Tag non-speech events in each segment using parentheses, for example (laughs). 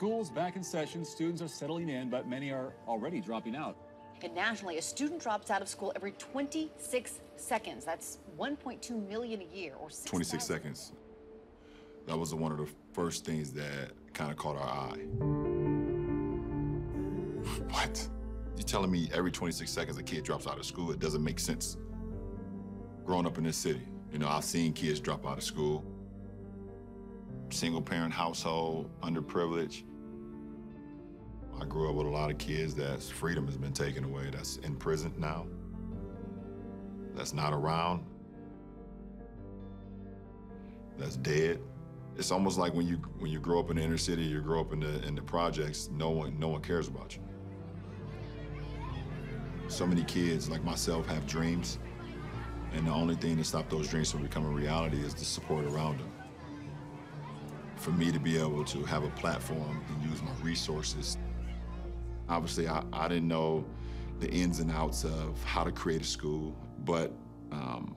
School's back in session, students are settling in, but many are already dropping out. And nationally, a student drops out of school every 26 seconds. That's 1.2 million a year, or 6, 26 seconds. That was one of the first things that kind of caught our eye. (laughs) what? You're telling me every 26 seconds a kid drops out of school? It doesn't make sense. Growing up in this city, you know, I've seen kids drop out of school. Single parent household, underprivileged. I grew up with a lot of kids that freedom has been taken away, that's in prison now, that's not around, that's dead. It's almost like when you when you grow up in the inner city, you grow up in the in the projects, no one no one cares about you. So many kids like myself have dreams, and the only thing to stop those dreams from becoming reality is the support around them. For me to be able to have a platform and use my resources Obviously, I, I didn't know the ins and outs of how to create a school, but um,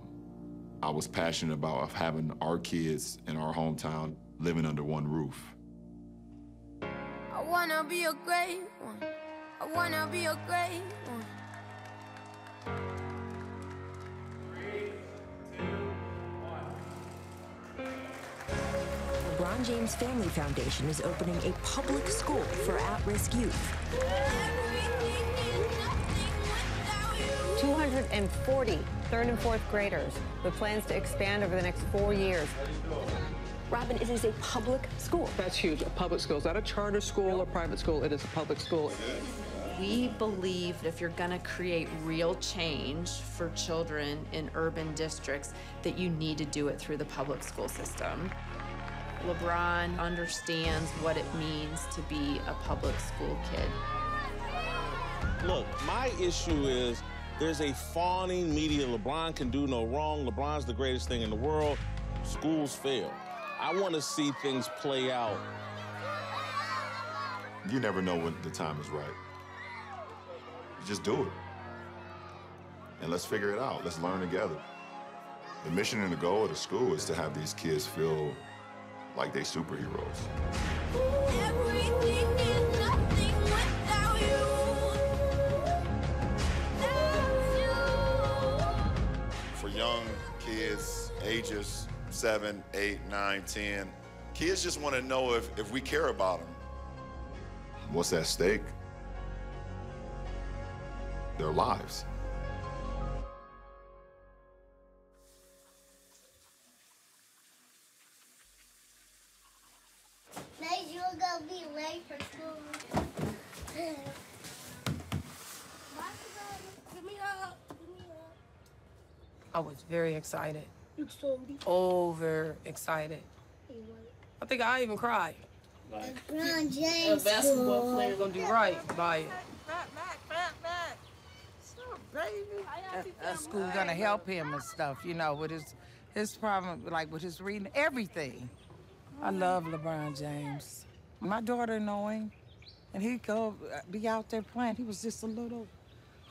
I was passionate about having our kids in our hometown living under one roof. I wanna be a great one. I wanna be a great one. LeBron James Family Foundation is opening a public school for at-risk youth. 240 third and fourth graders with plans to expand over the next four years. Robin, it is a public school. That's huge. A public school. Is that a charter school or private school? It is a public school. We believe that if you're going to create real change for children in urban districts, that you need to do it through the public school system. LeBron understands what it means to be a public school kid. Look, my issue is there's a fawning media. LeBron can do no wrong. LeBron's the greatest thing in the world. Schools fail. I want to see things play out. You never know when the time is right. You just do it. And let's figure it out. Let's learn together. The mission and the goal of the school is to have these kids feel like they superheroes. For young kids, ages seven, eight, nine, ten, kids just want to know if, if we care about them. What's at stake? Their lives. Nice, you're gonna be late for school. Give me up. Give me up. I was very excited. Over excited. I think I even cried. LeBron James. A basketball school. player gonna do right by it. that, that school gonna help him and stuff, you know, with his his problem, like with his reading, everything. I love LeBron James. My daughter know him, and he'd go uh, be out there playing. He was just a little.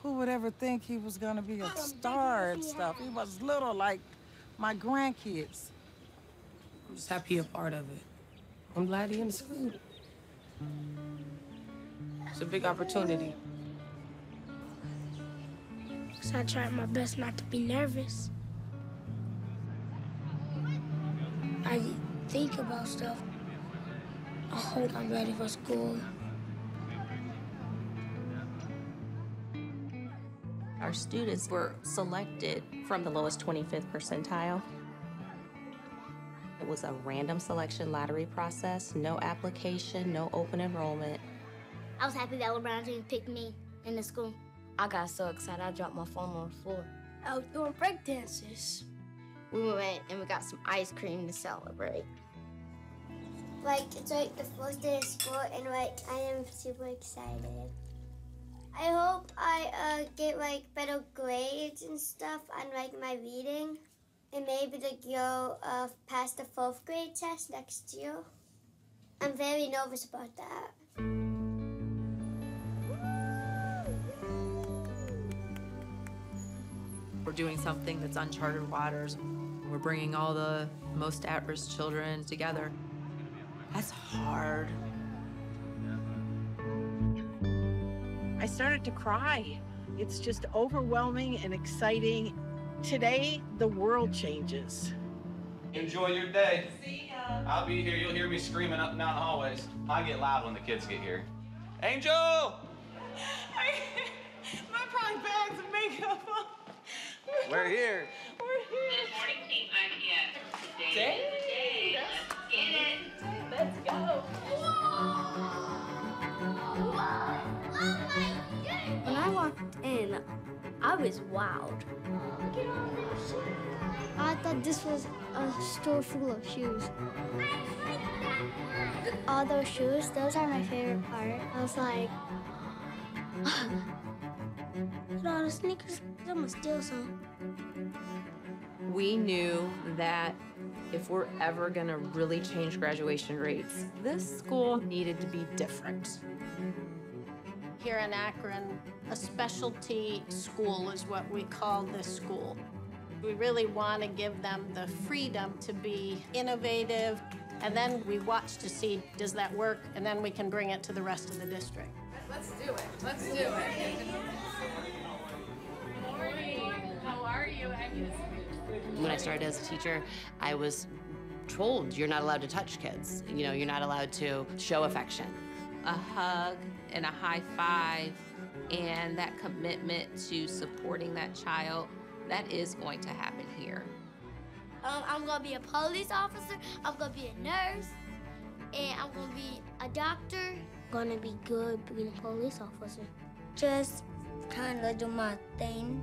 Who would ever think he was gonna be a star and stuff? He was little, like my grandkids. I'm just happy a part of it. I'm glad he in school. It's a big opportunity. So I tried my best not to be nervous. I think about stuff. I hope I'm ready for school. Our students were selected from the lowest 25th percentile. It was a random selection lottery process, no application, no open enrollment. I was happy that LeBron James picked me in the school. I got so excited I dropped my phone on the floor. I was doing break dances. We went and we got some ice cream to celebrate. Like, it's like the first day of school, and like, I am super excited. I hope I uh, get like better grades and stuff on like my reading, and maybe to go uh, past the fourth grade test next year. I'm very nervous about that. We're doing something that's uncharted waters. We're bringing all the most at-risk children together. That's hard. I started to cry. It's just overwhelming and exciting. Today, the world changes. Enjoy your day. See ya. I'll be here. You'll hear me screaming up and down the hallways. I get loud when the kids get here. Angel! I, My probably bags of makeup. We're here. We're here. Good morning, team. I'm here. Dang. Today, let's get it. Let's go. When I walked in, I was wowed. I thought this was a store full of shoes. All those shoes, those are my favorite part. I was like, Look all the sneakers. I'm gonna steal some. We knew that if we're ever going to really change graduation rates, this school needed to be different. Here in Akron, a specialty school is what we call this school. We really want to give them the freedom to be innovative, and then we watch to see, does that work? And then we can bring it to the rest of the district. Let's do it. Let's do it. Good morning. How are you? When I started as a teacher, I was told you're not allowed to touch kids. You know, you're not allowed to show affection. a hug and a high five and that commitment to supporting that child, that is going to happen here. Um, I'm gonna be a police officer. I'm gonna be a nurse, and I'm gonna be a doctor. Gonna be good being a police officer. Just kind of do my thing.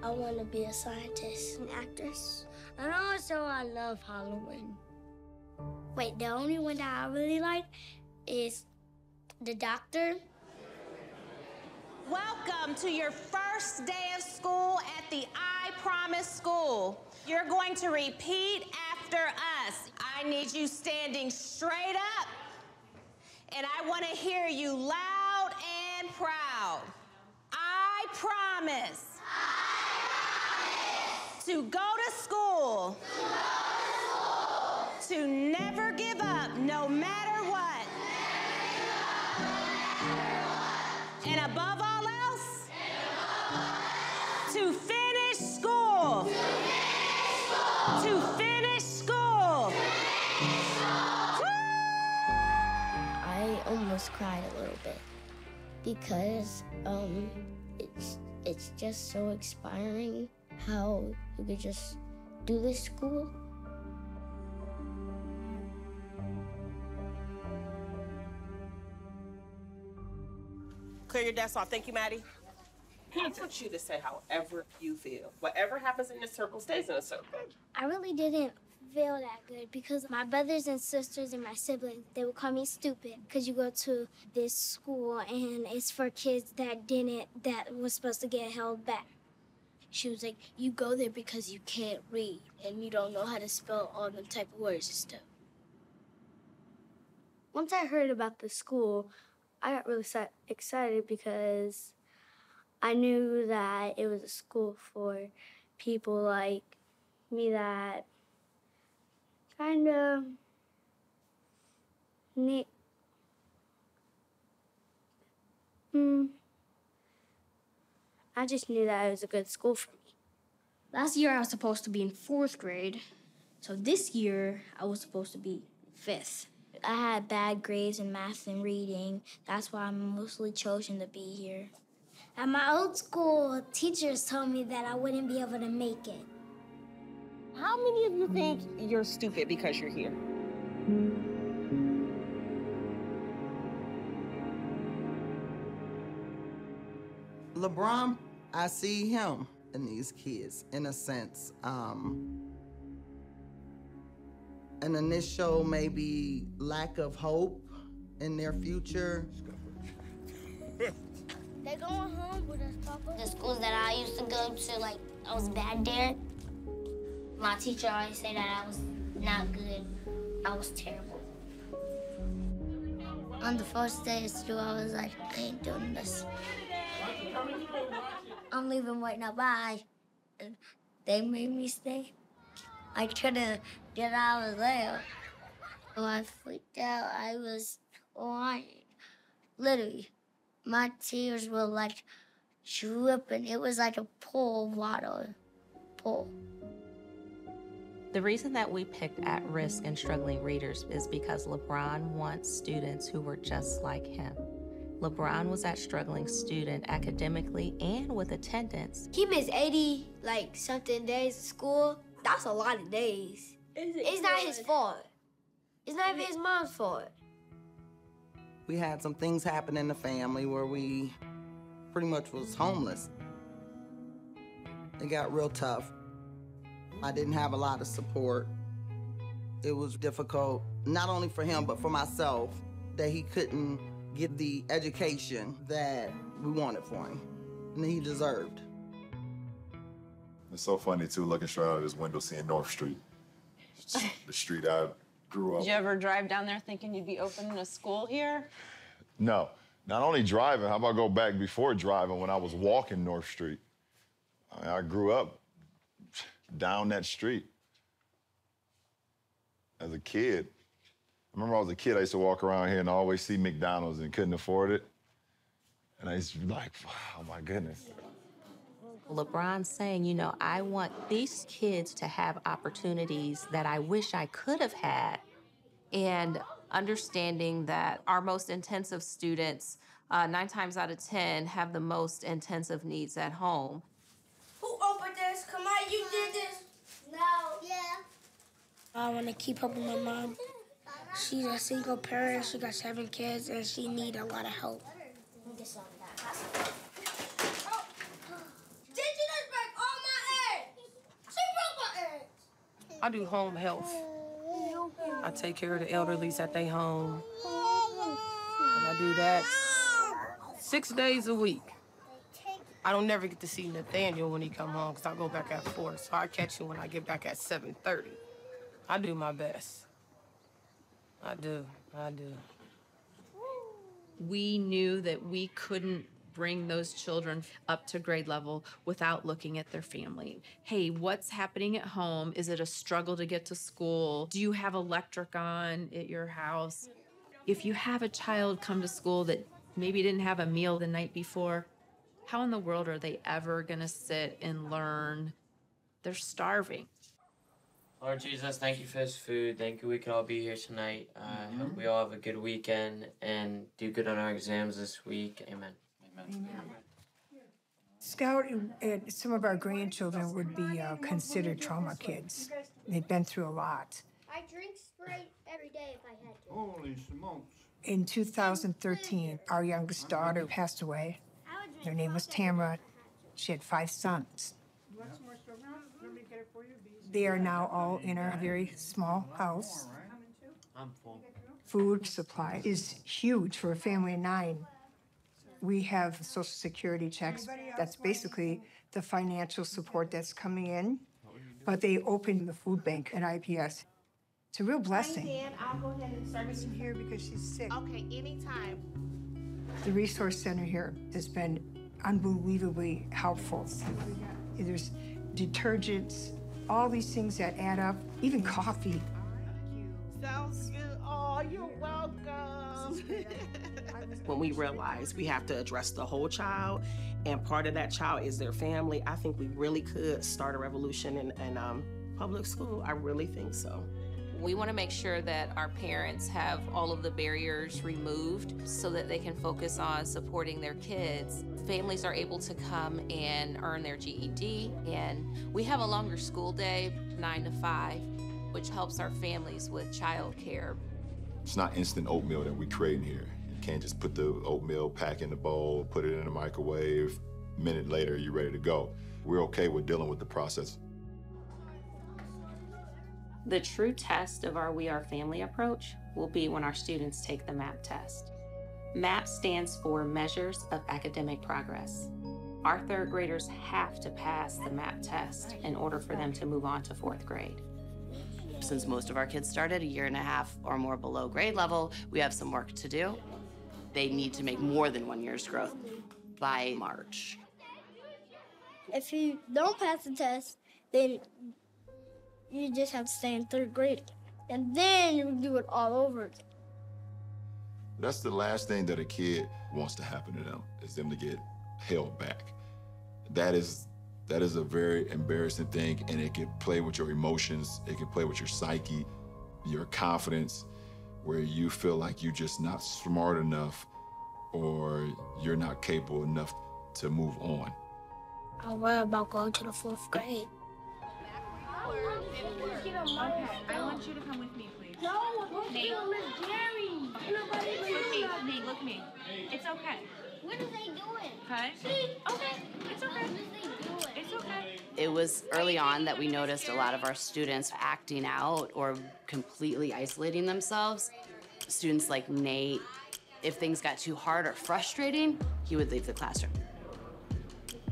I want to be a scientist, an actress, and also I love Halloween. Wait, the only one that I really like is the doctor. Welcome to your first day of school at the I Promise School. You're going to repeat after us. I need you standing straight up, and I want to hear you loud and proud. I promise. To go to school. To never give up, no matter what. And above all else, to finish school. To finish school. I almost cried a little bit because um, it's it's just so inspiring how you could just do this school. Clear your desk off. Thank you, Maddie. I want you to say however you feel. Whatever happens in a circle stays in a circle. I really didn't feel that good because my brothers and sisters and my siblings they would call me stupid because you go to this school and it's for kids that didn't that was supposed to get held back. She was like, "You go there because you can't read and you don't know how to spell all them type of words and stuff." Once I heard about the school, I got really excited because I knew that it was a school for people like me that kind of need. Hmm. I just knew that it was a good school for me. Last year I was supposed to be in fourth grade, so this year I was supposed to be fifth. I had bad grades in math and reading. That's why I'm mostly chosen to be here. At my old school, teachers told me that I wouldn't be able to make it. How many of you think you're stupid because you're here? LeBron, I see him in these kids in a sense. Um, an initial maybe lack of hope in their future. (laughs) They're going home with us, Papa. The schools that I used to go to, like, I was bad there. My teacher always said that I was not good. I was terrible. On the first day of school, I was like, I ain't doing this. I'm leaving right now, bye. And they made me stay. I couldn't get out of there. Oh, I freaked out. I was crying. Literally, my tears were like dripping. It was like a pool of water. Pool. The reason that we picked at risk and struggling readers is because LeBron wants students who were just like him. LeBron was that struggling student academically and with attendance. He missed 80 like something days of school. That's a lot of days. It's not his fault. It's not even his mom's fault. We had some things happen in the family where we pretty much was homeless. It got real tough. I didn't have a lot of support. It was difficult, not only for him, but for myself, that he couldn't get the education that we wanted for him and he deserved. It's so funny too, looking straight out of this window, seeing North Street, (laughs) the street I grew up. Did you ever drive down there thinking you'd be opening a school here? No, not only driving. How about go back before driving when I was walking North Street? I, mean, I grew up down that street as a kid. I remember I was a kid, I used to walk around here and always see McDonald's and couldn't afford it. And I used to be like, oh my goodness. LeBron saying, you know, I want these kids to have opportunities that I wish I could have had. And understanding that our most intensive students, uh, nine times out of 10, have the most intensive needs at home. Who opened this? Come on, you did this. No. Yeah. I want to keep up with my mom. She's a single parent. She got seven kids, and she need a lot of help. I do home health. I take care of the elderlies at their home. And I do that six days a week. I don't never get to see Nathaniel when he come home because I go back at four. So I catch him when I get back at 7.30. I do my best. I do, I do. We knew that we couldn't bring those children up to grade level without looking at their family. Hey, what's happening at home? Is it a struggle to get to school? Do you have electric on at your house? If you have a child come to school that maybe didn't have a meal the night before, how in the world are they ever going to sit and learn? They're starving. Lord Jesus, thank you for this food. Thank you we can all be here tonight. I uh, hope we all have a good weekend and do good on our exams this week. Amen. Amen. Scout and some of our grandchildren would be uh, considered trauma kids. They've been through a lot. I drink Sprite every day if I had to. Holy smokes. In 2013, our youngest daughter passed away. Her name was Tamara. She had five sons. They are now all in our very small house. I'm full. Food supply is huge for a family of nine. We have social security checks. That's basically the financial support that's coming in. But they opened the food bank at IPS. It's a real blessing. Dan, I'll go ahead and service in here because she's sick. Okay, anytime. The resource center here has been unbelievably helpful. There's detergents, all these things that add up, even coffee. Sounds good. Oh, you're welcome. when we realize we have to address the whole child and part of that child is their family, I think we really could start a revolution in, in um, public school. I really think so. We want to make sure that our parents have all of the barriers removed so that they can focus on supporting their kids. Families are able to come and earn their GED, and we have a longer school day, 9 to 5, which helps our families with childcare. It's not instant oatmeal that we're creating here. You can't just put the oatmeal pack in the bowl, put it in the microwave. A minute later, you're ready to go. We're okay with dealing with the process. The true test of our We Are Family approach will be when our students take the MAP test. MAP stands for Measures of Academic Progress. Our third graders have to pass the MAP test in order for them to move on to fourth grade. Since most of our kids started a year and a half or more below grade level, we have some work to do. They need to make more than one year's growth by March. If you don't pass the test, then you just have to stay in third grade. And then you do it all over again. That's the last thing that a kid wants to happen to them is them to get held back. That is that is a very embarrassing thing and it can play with your emotions, it can play with your psyche, your confidence, where you feel like you're just not smart enough or you're not capable enough to move on. I worry about going to the fourth grade. Okay, I want you to come with me, please. No, we're Nate. gonna Miss Jerry. Nobody Look at me, knows Nate, look at me. It's okay. What are they doing? Okay? Okay, it's okay. It's okay. It was early on that we noticed a lot of our students acting out or completely isolating themselves. Students like Nate, if things got too hard or frustrating, he would leave the classroom.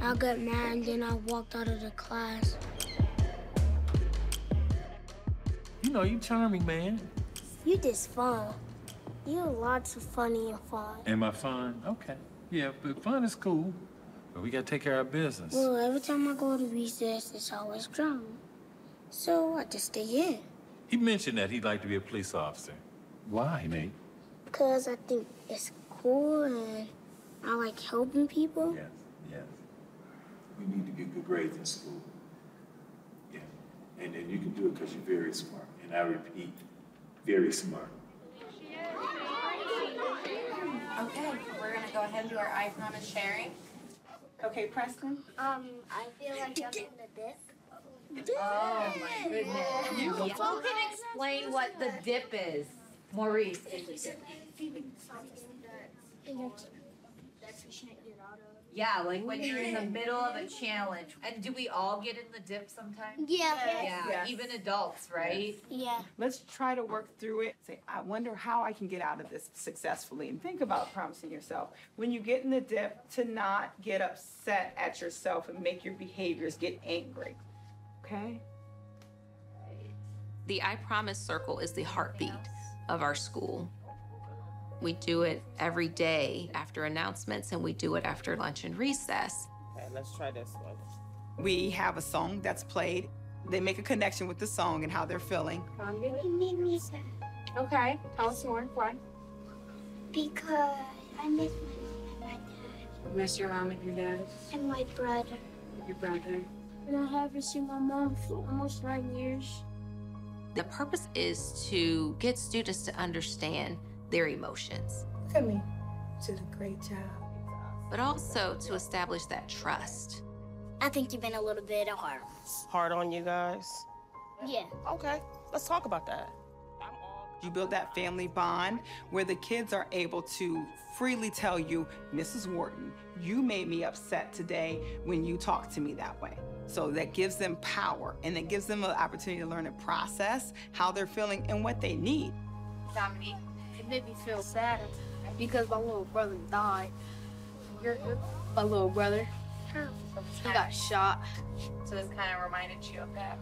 I got mad and then I walked out of the class. Know, you charming, man. You just fun. You're lots of funny and fun. Am I fun? Okay. Yeah, but fun is cool. But we gotta take care of our business. Well, every time I go to recess, it's always drama. So I just stay in. He mentioned that he'd like to be a police officer. Why, Nate? Because I think it's cool and I like helping people. Yes, yes. We need to get good grades in school. Yeah. And then you can do it because you're very smart. And I repeat, very smart. Okay, we're gonna go ahead and do our I promise sharing. Okay, Preston? Um, I feel like I'm in the dip. Oh my goodness. You- Who can explain what the dip is? Maurice. Yeah, like when you're in the middle of a challenge. And do we all get in the dip sometimes? Yeah. Yeah, Yes. even adults, right? Yeah. Let's try to work through it. Say, I wonder how I can get out of this successfully. And think about promising yourself when you get in the dip to not get upset at yourself and make your behaviors get angry. Okay? The I Promise Circle is the heartbeat of our school. We do it every day after announcements, and we do it after lunch and recess. Okay, let's try this one. We have a song that's played. They make a connection with the song and how they're feeling. Okay, tell us more. Why? Because I miss my mom and my dad Miss your mom and your dad, and my brother. your brother. And I haven't seen my mom for almost nine years. The purpose is to get students to understand their emotions, Look at me. You Did a great job. but also to establish that trust. I think you've been a little bit hard. Hard on you guys? Yeah. Okay, let's talk about that. You build that family bond where the kids are able to freely tell you, Mrs. Wharton, you made me upset today when you talked to me that way. So that gives them power and it gives them an opportunity to learn and process how they're feeling and what they need. Dominique, it made me feel sad because my little brother died. Your, my little brother, he got shot. So this kind of reminded you of that.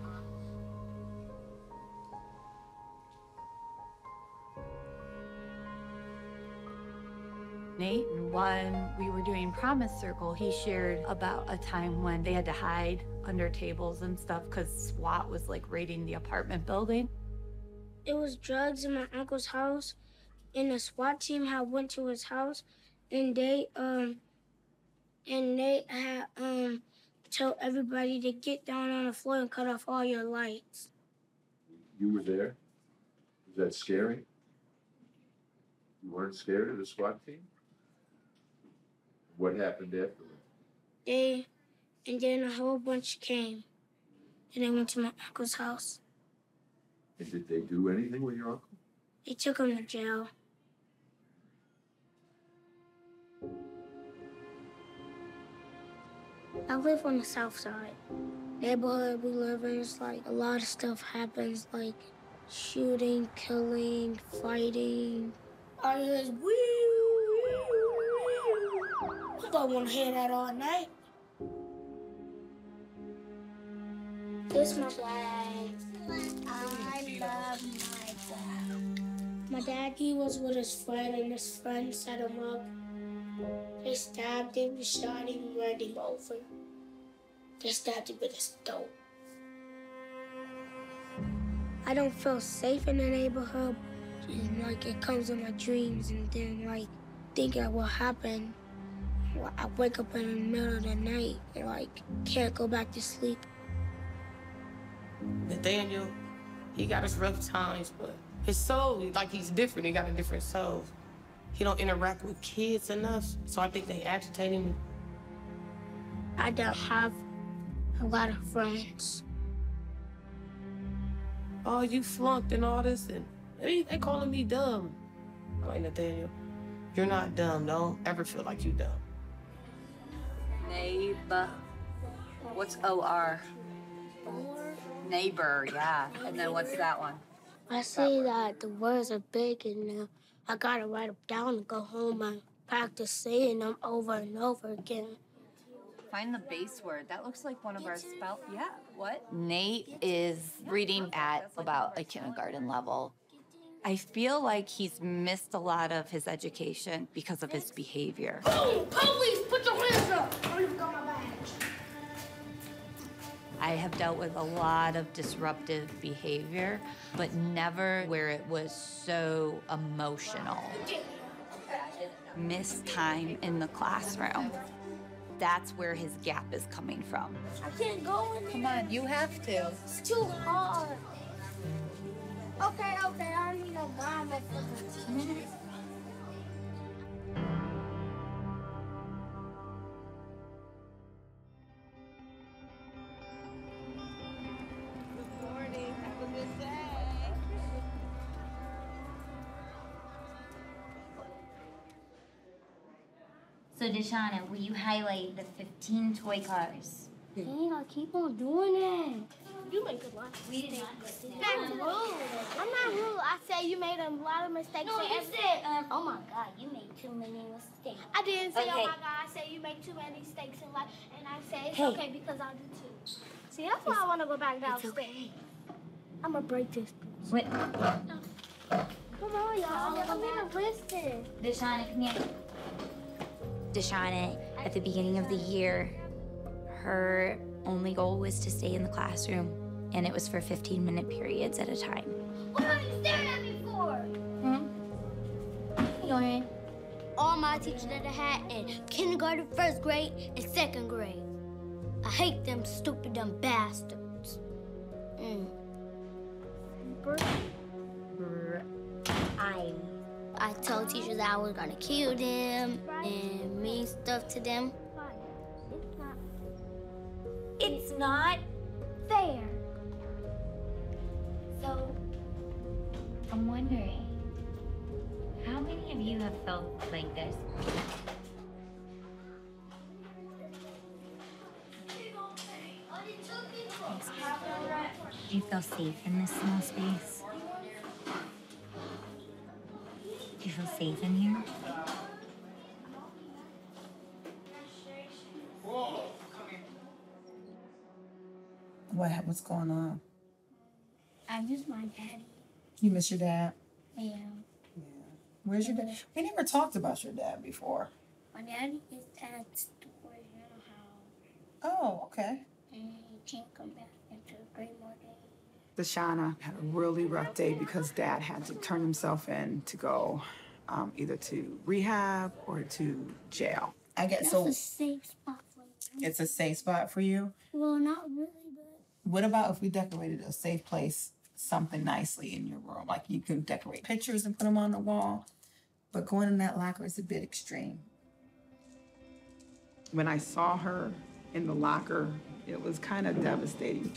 Nate, when we were doing Promise Circle, he shared about a time when they had to hide under tables and stuff because SWAT was like raiding the apartment building. It was drugs in my uncle's house, and the SWAT team had went to his house, and they um, and they had um, told everybody to get down on the floor and cut off all your lights. You were there? Was that scary? You weren't scared of the SWAT team? What happened afterwards? They and then a whole bunch came, and they went to my uncle's house. And did they do anything with your uncle? They took him to jail. I live on the south side. Neighborhood we live in is like a lot of stuff happens, like shooting, killing, fighting. I just wee. I don't want to hear that all night. This my dad. I love my dad. My dad, he was with his friend, and his friend set him up. They stabbed him, shot him, ran him over. They stabbed him with a stone. I don't feel safe in the neighborhood, and like it comes in my dreams, and then like think thinking what happened. I wake up in the middle of the night and like can't go back to sleep. Nathaniel, he got his rough times, but his soul, like he's different. He got a different soul. He don't interact with kids enough, so I think they agitate him. I don't have a lot of friends. Oh, you flunked and all this, and they, they calling me dumb. I'm like Nathaniel, you're not dumb. Don't ever feel like you dumb. Neighbor. What's OR? Neighbor, yeah. And then what's that one? I see that the words are big and uh, I gotta write them down and go home and practice saying them over and over again. Find the base word. That looks like one of our spell. Yeah, what? Nate is reading at about a kindergarten level. I feel like he's missed a lot of his education because of his behavior. Oh, police, put your hands up! I even got my badge. I have dealt with a lot of disruptive behavior, but never where it was so emotional. Missed time in the classroom. That's where his gap is coming from. I can't go in there. Come on, you have to. It's too hard. Okay, okay, I need a vomit So Dae'Shaunna, will you highlight the 15 toy cars? Dang, I'll keep on doing it. You make a lot of We did mistakes. not That's rude. I'm not rude. I said you made a lot of mistakes. No, and you said, um, oh my God, you made too many mistakes. I didn't say, okay. oh my God. I said you make too many mistakes in life. And I said it's Hey. okay because I do too. See, that's why I want to go back downstairs. I'm going to break this. Wait. Come on, y'all. I'm going to listen. Dae'Shaunna, come here. Dae'Shaunna, at the beginning of the year, her only goal was to stay in the classroom, and it was for 15 minute periods at a time. What are you staring at me for? Hmm? Lauren. All my teachers that I had in kindergarten, first grade, and second grade. I hate them stupid dumb bastards. Mm. I I told teachers that I was gonna kill them and mean stuff to them. It's not fair. So, I'm wondering, how many of you have felt like this? Do you feel safe in this small space? Do you feel safe in here? What what's going on? I miss my daddy. You miss your dad? Yeah. Yeah. Where's your dad? We never talked about your dad before. My daddy is at Story House. Oh, okay. And he can't come back until three more days. Dae'Shaunna had a really rough day because dad had to turn himself in to go um, either to rehab or to jail. I get That's so a safe spot for me. it's a safe spot for you. Well, not really, but What about if we decorated a safe place, something nicely in your room? Like you can decorate pictures and put them on the wall. But going in that locker is a bit extreme. When I saw her in the locker, it was kind of devastating.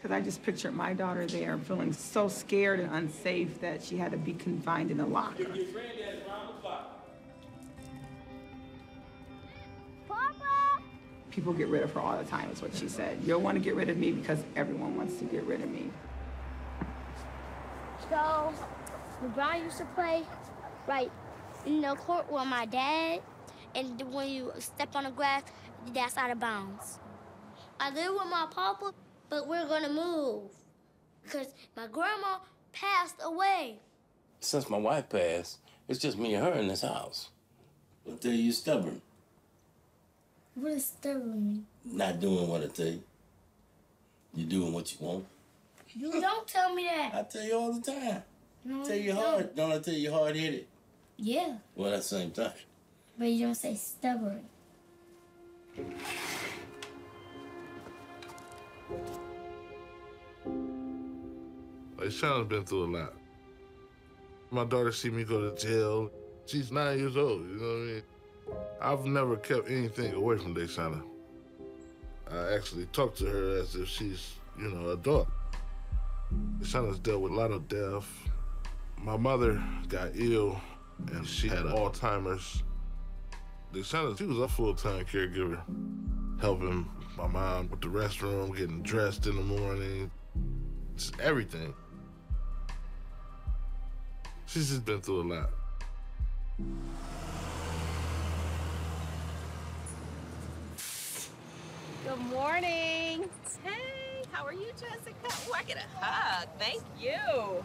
Because I just pictured my daughter there feeling so scared and unsafe that she had to be confined in a locker. People get rid of her all the time, is what she said. You'll want to get rid of me because everyone wants to get rid of me. So, LeBron used to play right in the court with my dad, and when you step on the grass, that's out of bounds. I live with my papa, but we're gonna move because my grandma passed away. Since my wife passed, it's just me and her in this house. But tell you, you stubborn. What is stubborn? Not doing what I tell you. You doing what you want. You don't tell me that. I tell you all the time. No, Tell you no. hard. Don't I tell you hard headed? Yeah, Well, at the same time. but you don't say stubborn. Like Shauna's been through a lot. My daughter see me go to jail. She's nine years old, you know what I mean? I've never kept anything away from Dae'Shaunna. I actually talk to her as if she's, you know, a daughter. Dae'Shaunna's dealt with a lot of death. My mother got ill and she had Alzheimer's. Dae'Shaunna, she was a full-time caregiver, helping my mom with the restroom, getting dressed in the morning, everything. She's just been through a lot. Good morning. Hey, how are you, Jessica? Oh, I get a hug. Thank you.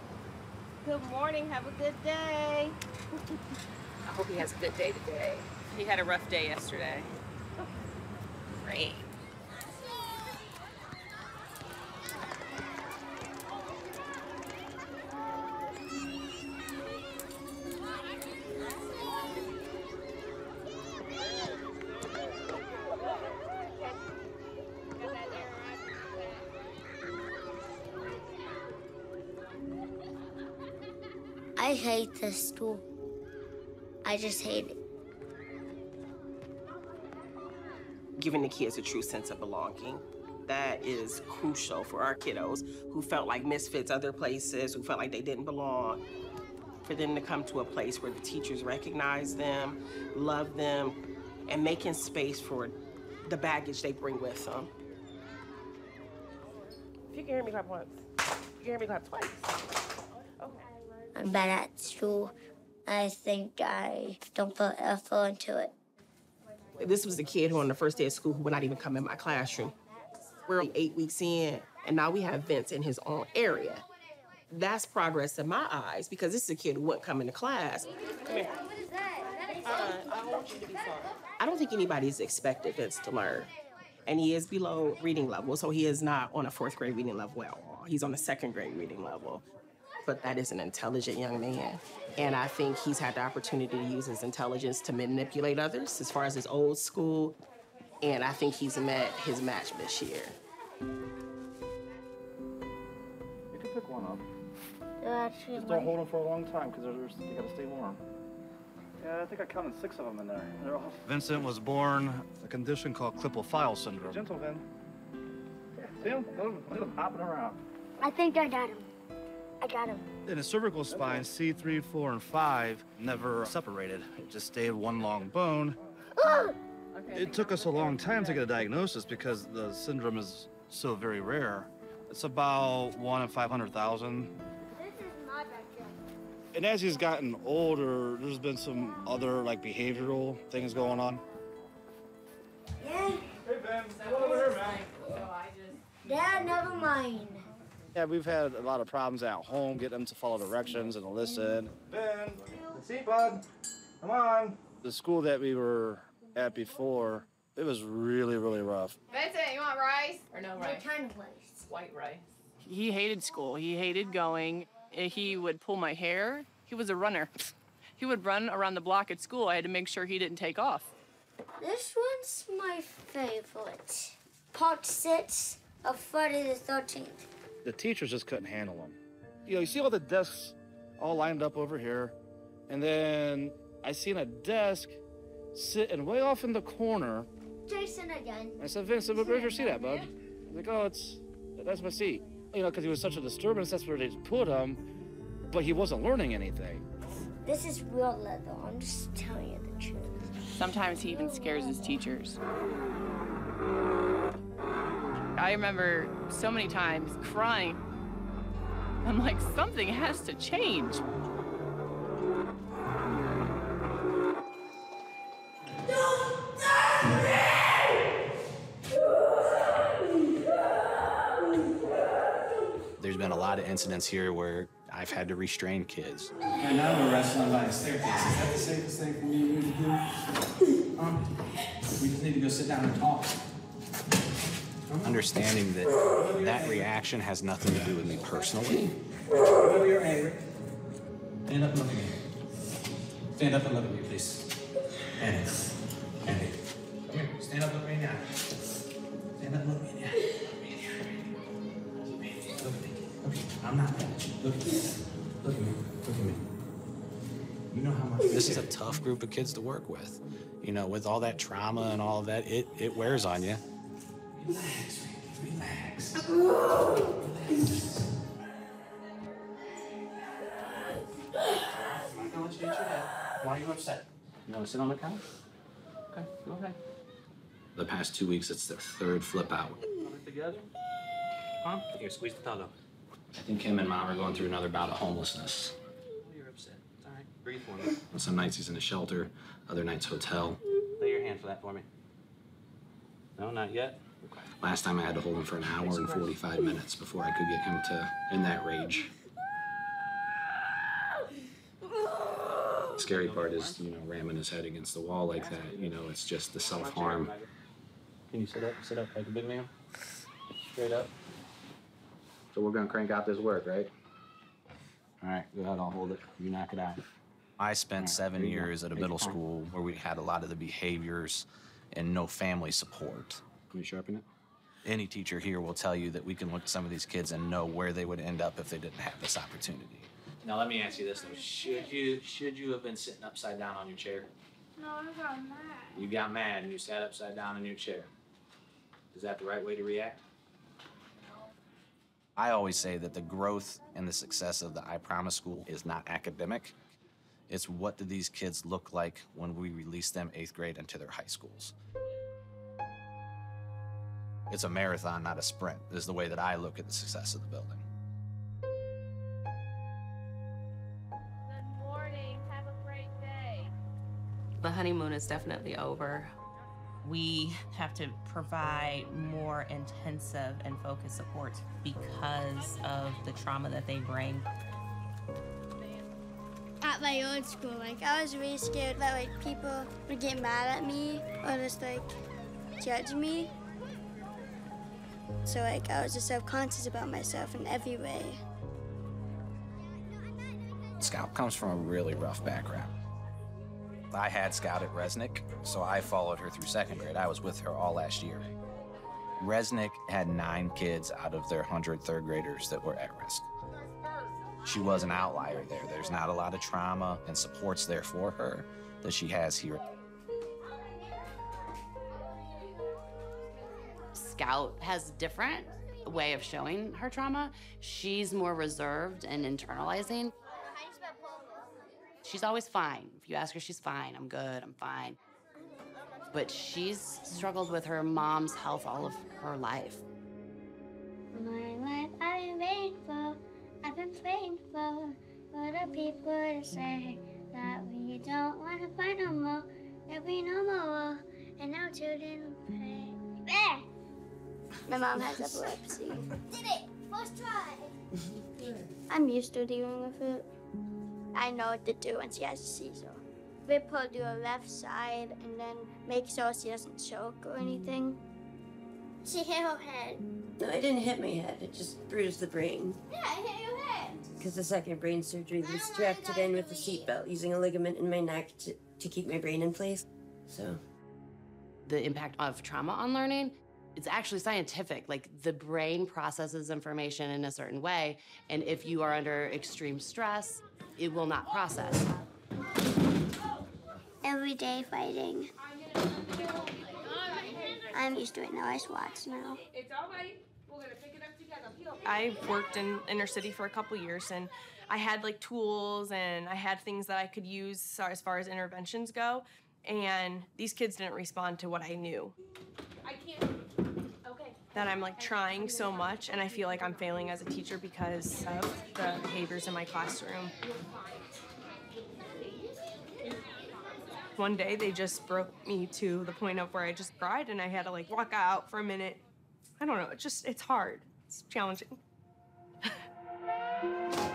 Good morning. Have a good day. I hope he has a good day today. He had a rough day yesterday. Oh, great. Hate this school. I just hate it. giving the kids a true sense of belonging. That is crucial for our kiddos who felt like misfits other places, who felt like they didn't belong. For them to come to a place where the teachers recognize them, love them, and making space for the baggage they bring with them. If you can hear me clap once, you can hear me clap twice. I'm bad at school. I think I don't put effort into it. This was the kid who on the first day of school who would not even come in my classroom. We're eight weeks in, and now we have Vince in his own area. That's progress in my eyes because this is a kid who wouldn't come into class. Come here. I want you to be. I don't think anybody's expected Vince to learn. And he is below reading level, so he is not on a fourth grade reading level at all. He's on a second grade reading level. But that is an intelligent young man. And I think he's had the opportunity to use his intelligence to manipulate others as far as his old school. And I think he's met his match this year. You can pick one up. Actually, Just don't hold them for a long time because they gotta stay warm. Yeah, I think I counted six of them in there. They're all (laughs) Vincent was born a condition called Klippel-Feil syndrome. gentle, Vin. See him? Look him, look at him hopping around. I think I got him. I got him. In his cervical spine, C3, 4, and 5 never separated. It just stayed one long bone. (gasps) It took us a long time to get a diagnosis because the syndrome is so very rare. It's about one in 500,000. This is my backyard. And as he's gotten older, there's been some other like behavioral things going on. Yeah. Hey, Ben, come over here, man. Dad, never mind. Yeah, we've had a lot of problems at home getting them to follow directions and to listen. Ben, see, bud. Come on. The school that we were at before, it was really, really rough. Vincent, you want rice? Or no rice? What kind of place? White rice. He hated school. He hated going. He would pull my hair. He was a runner. He would run around the block at school. I had to make sure he didn't take off. This one's my favorite. Part six of Friday the 13th. The teachers just couldn't handle them. You know, you see all the desks all lined up over here, and then I seen a desk sitting way off in the corner. Jason again. I said, Vincent, where's your seat at, bud? He's like, oh, it's, that's my seat. You know, because he was such a disturbance, that's where they put him, but he wasn't learning anything. This is real leather. I'm just telling you the truth. Sometimes he even scares his teachers. I remember so many times crying. I'm like, something has to change. There's been a lot of incidents here where I've had to restrain kids. And now we're wrestling by a staircase. Is that the safest thing for me to do? Huh? We just need to go sit down and talk. Understanding that that reaction has nothing to do with me personally. Whenever you're angry, Stand up and look at me. Stand up and look at me, please. Andy. Andy. Come here. Stand up and look at me in the eye. Stand up and look me in the eye. Look me in the eye. Look at me. Look at me. Look at me. I'm not mad at you. Look at me. Look at me. Look at me. You know how much this is a tough group of kids to work with. You know, with all that trauma and all of that, it, it wears on you. Relax, Randy. Relax. I'm gonna let you hit your head. Why are you upset? You wanna sit on the couch? Okay, go ahead. The past two weeks, it's their third flip out. Together? Mom, here, squeeze the towel. I think him and mom are going through another bout of homelessness. Oh, You're upset. It's all right. Breathe for me. Some nights he's in a shelter, other nights hotel. Lay your hand for that for me. No, not yet. Last time I had to hold him for an hour and 45 minutes before I could get him to in that rage. Scary part is, you know, ramming his head against the wall like that. You know, it's just the self harm. Can you sit up? Sit up like a big man. Straight up. So we're gonna crank out this work, right? All right, go ahead. I'll hold it. You knock it out. I spent seven there go. years at a Take middle school where we had a lot of the behaviors and no family support. Can you sharpen it? Any teacher here will tell you that we can look at some of these kids and know where they would end up if they didn't have this opportunity. Now let me ask you this though: Should you should you have been sitting upside down on your chair? No, I got mad. You got mad and you sat upside down in your chair. Is that the right way to react? I always say that the growth and the success of the I Promise School is not academic. It's what do these kids look like when we release them eighth grade into their high schools. It's a marathon, not a sprint, is the way that I look at the success of the building. Good morning. Have a great day. The honeymoon is definitely over. we have to provide more intensive and focused supports because of the trauma that they bring. At my old school, like I was really scared that like people would get mad at me or just like judge me. So like I was just self-conscious about myself in every way. Scout comes from a really rough background. I had Scout at Resnik, so I followed her through second grade. I was with her all last year. Resnik had nine kids out of their 100 third graders that were at risk. She was an outlier there. There's not a lot of trauma and supports there for her that she has here. Scout has different way of showing her trauma. She's more reserved and internalizing. She's always fine. If you ask her, she's fine. I'm good. I'm fine. But she's struggled with her mom's health all of her life. My life I've been for, I've been praying for, for the people to say that we don't want to fight no more, no more, and children pray. My mom has epilepsy. Did it! First try! (laughs) I'm used to dealing with it. I know what to do when she has a seizure. Rip her to her left side and then make sure she doesn't choke or anything. She hit her head. No, I didn't hit my head. It just bruised the brain. Yeah, I hit your head. Because the second brain surgery, they strapped it in with a seatbelt using a ligament in my neck to, to keep my brain in place. So, The impact of trauma on learning, it's actually scientific. Like the brain processes information in a certain way, and if you are under extreme stress, it will not process. Everyday fighting. I'm used to it now. I just watch now. It's all right. We're gonna pick it up together. I worked in inner city for a couple years and I had like tools and I had things that I could use as far as interventions go. And these kids didn't respond to what I knew. I can't. That I'm like trying so much and I feel like I'm failing as a teacher because of the behaviors in my classroom. One day they just broke me to the point of where I just cried and I had to like walk out for a minute. I don't know, it's just, it's hard. It's challenging. (laughs)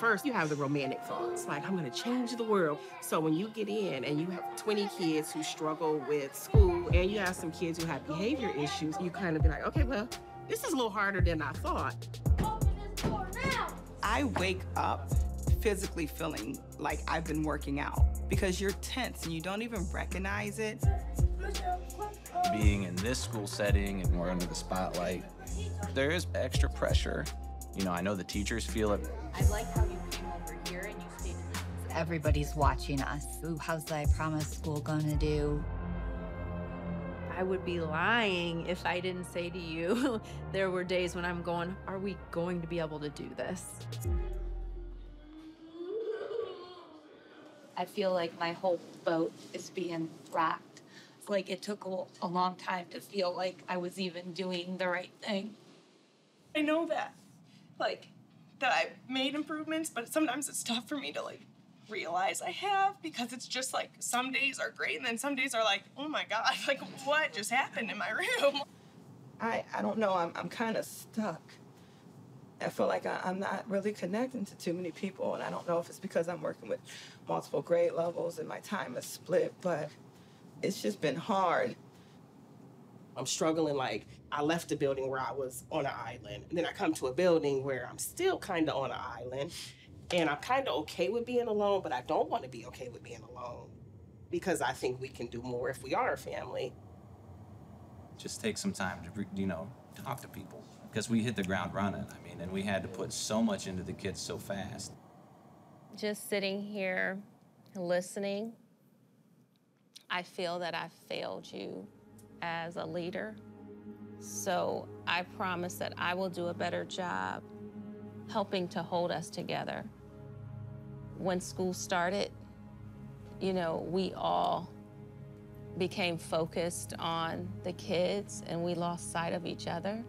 first, you have the romantic thoughts, like, I'm gonna change the world. So when you get in and you have 20 kids who struggle with school and you have some kids who have behavior issues, you kind of be like, okay, well, this is a little harder than I thought. I wake up physically feeling like I've been working out because you're tense and you don't even recognize it. Being in this school setting and we're under the spotlight, there is extra pressure. You know, I know the teachers feel it. I like how Everybody's watching us. Ooh, how's the I Promise School gonna do? I would be lying if I didn't say to you, (laughs) there were days when I'm going, are we going to be able to do this? I feel like my whole boat is being rocked. Like it took a, a long time to feel like I was even doing the right thing. I know that, like, that I've made improvements, but sometimes it's tough for me to like realize I have because it's just like some days are great and then some days are like, oh my god, (laughs) like what just happened in my room? (laughs) I, I don't know, I'm, I'm kind of stuck. I feel like I, I'm not really connecting to too many people, and I don't know if it's because I'm working with multiple grade levels and my time is split, but it's just been hard. I'm struggling. Like, I left the building where I was on an island, and then I come to a building where I'm still kind of on an island, and I'm kind of okay with being alone, but I don't want to be okay with being alone because I think we can do more if we are a family. Just take some time to, you know, talk to people because we hit the ground running. I mean, and we had to put so much into the kids so fast. Just sitting here listening, I feel that I failed you as a leader. So I promise that I will do a better job helping to hold us together. When school started, you know, we all became focused on the kids and we lost sight of each other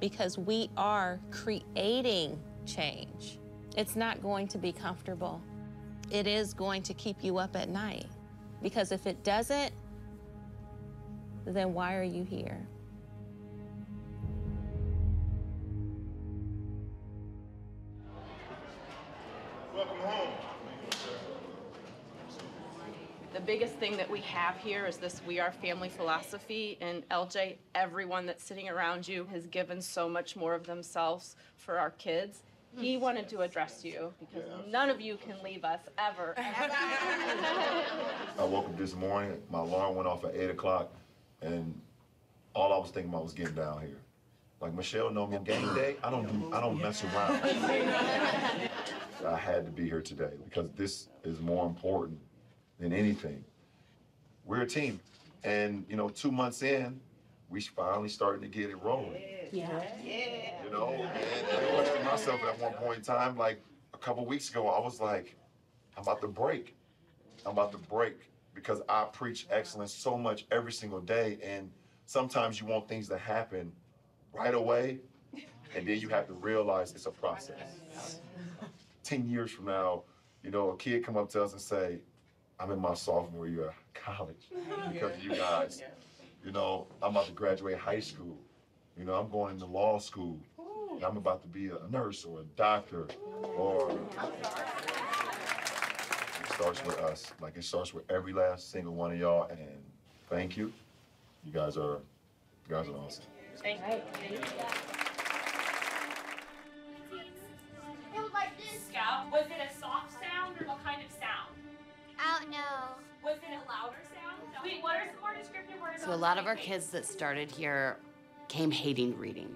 because we are creating change. It's not going to be comfortable. It is going to keep you up at night because if it doesn't, then why are you here? The biggest thing that we have here is this we are family philosophy. And LJ, everyone that's sitting around you has given so much more of themselves for our kids. He wanted to address you because none of you can leave us ever. (laughs) I woke up this morning, my alarm went off at eight o'clock, and all I was thinking about was getting down here. Like Michelle know me on game day, I don't do, I don't mess around. (laughs) I had to be here today because this is more important than anything. We're a team, and you know, two months in, we finally starting to get it rolling. Yeah. yeah. You know, and, and I questioned myself at one point in time, like a couple weeks ago, I was like, I'm about to break. I'm about to break because I preach excellence so much every single day, and sometimes you want things to happen right away, and then you have to realize it's a process. Ten years from now, you know, a kid come up to us and say, I'm in my sophomore year of college (laughs) because of you guys. You know, I'm about to graduate high school. You know, I'm going into law school. I'm about to be a nurse or a doctor or it starts with us. Like it starts with every last single one of y'all. And thank you. You guys are, you guys are awesome. Thank you. Scout, Wait, what are some more descriptive words? So a lot of our kids that started here came hating reading.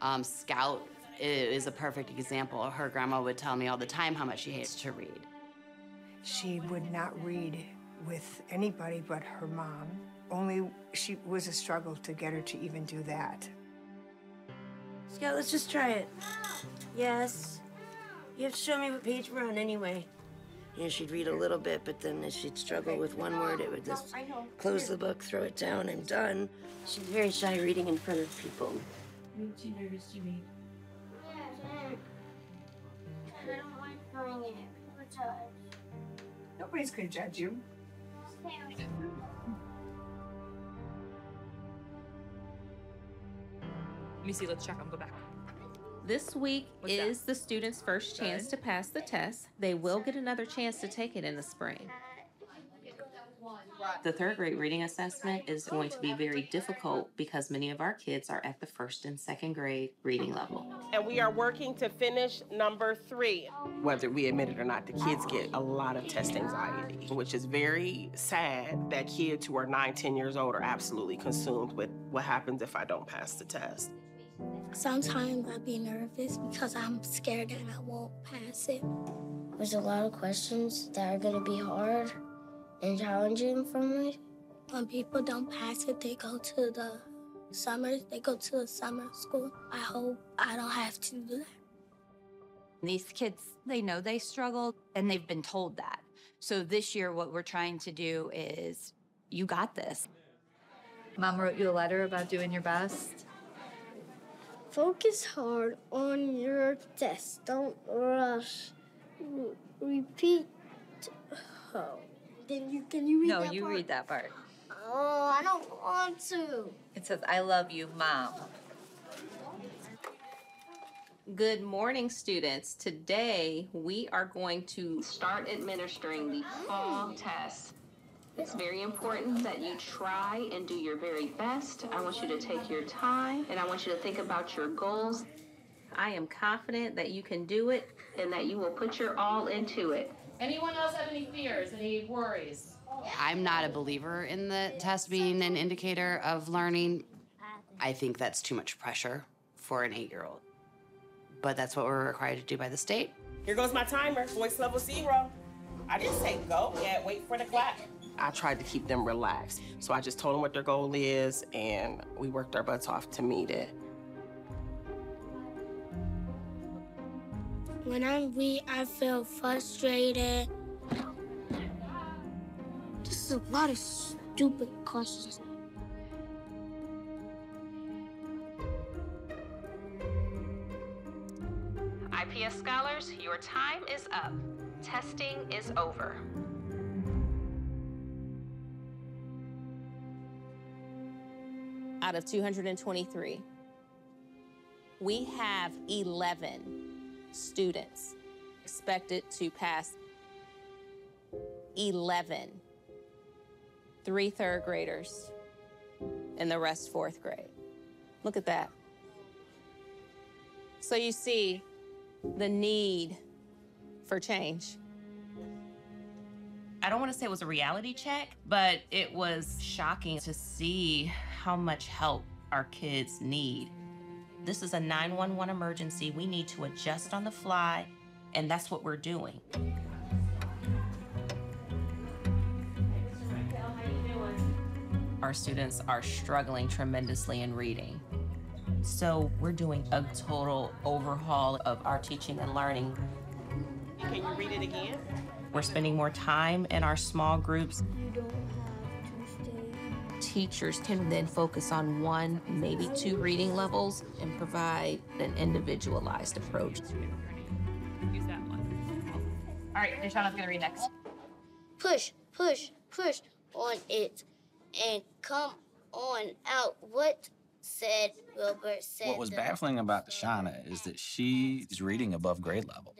Um, Scout is a perfect example. Her grandma would tell me all the time how much she hates to read. She would not read with anybody but her mom. Only she was a struggle to get her to even do that. Scout, let's just try it. Yes. You have to show me what page we're on anyway. Yeah, she'd read a little bit, but then if she'd struggle with one word, it would just close the book, throw it down, and done. She's very shy reading in front of people. Are you too nervous to read? Yeah, I don't like doing it. People judge. Nobody's gonna judge you. Let me see, let's check them, go back. This week What's that? is the students' first chance to pass the test. They will get another chance to take it in the spring. The third grade reading assessment is going to be very difficult because many of our kids are at the first and second grade reading level. And we are working to finish number three. Whether we admit it or not, the kids get a lot of test anxiety, which is very sad that kids who are nine, 10 years old are absolutely consumed with what happens if I don't pass the test. Sometimes I'd be nervous because I'm scared that I won't pass it. There's a lot of questions that are gonna be hard and challenging for me. When people don't pass it, they go to the summer, they go to the summer school. I hope I don't have to do that. These kids, they know they struggle and they've been told that. So this year, what we're trying to do is you got this. Mom wrote you a letter about doing your best. Focus hard on your test. Don't rush. Re- repeat. Oh. Then you can you read that? no, that you part? read that part. Oh, I don't want to. It says, I love you, Mom. Good morning, students. Today, we are going to start administering the fall test. It's very important that you try and do your very best. I want you to take your time and I want you to think about your goals. I am confident that you can do it and that you will put your all into it. Anyone else have any fears, any worries? I'm not a believer in the test being an indicator of learning. I think that's too much pressure for an eight year old. But that's what we're required to do by the state. Here goes my timer, voice level zero. I didn't say go yet, wait for the clap. I tried to keep them relaxed. So I just told them what their goal is, and we worked our butts off to meet it. When I'm weak, I feel frustrated. This is a lot of stupid questions. IPS scholars, your time is up. Testing is over. Out of 223, we have 11 students expected to pass 11. Three third graders and the rest fourth grade. Look at that. So you see the need for change. I don't want to say it was a reality check, but it was shocking to see how much help our kids need. This is a 911 emergency. We need to adjust on the fly, and that's what we're doing. Our students are struggling tremendously in reading. So we're doing a total overhaul of our teaching and learning. Can you read it again? We're spending more time in our small groups. Teachers can then focus on one, maybe two reading levels and provide an individualized approach. Use that one. All right, Dae'Shaunna's gonna read next. Push, push, push on it, and come on out. What said Wilbert said? What was baffling about Shauna is that she's reading above grade level.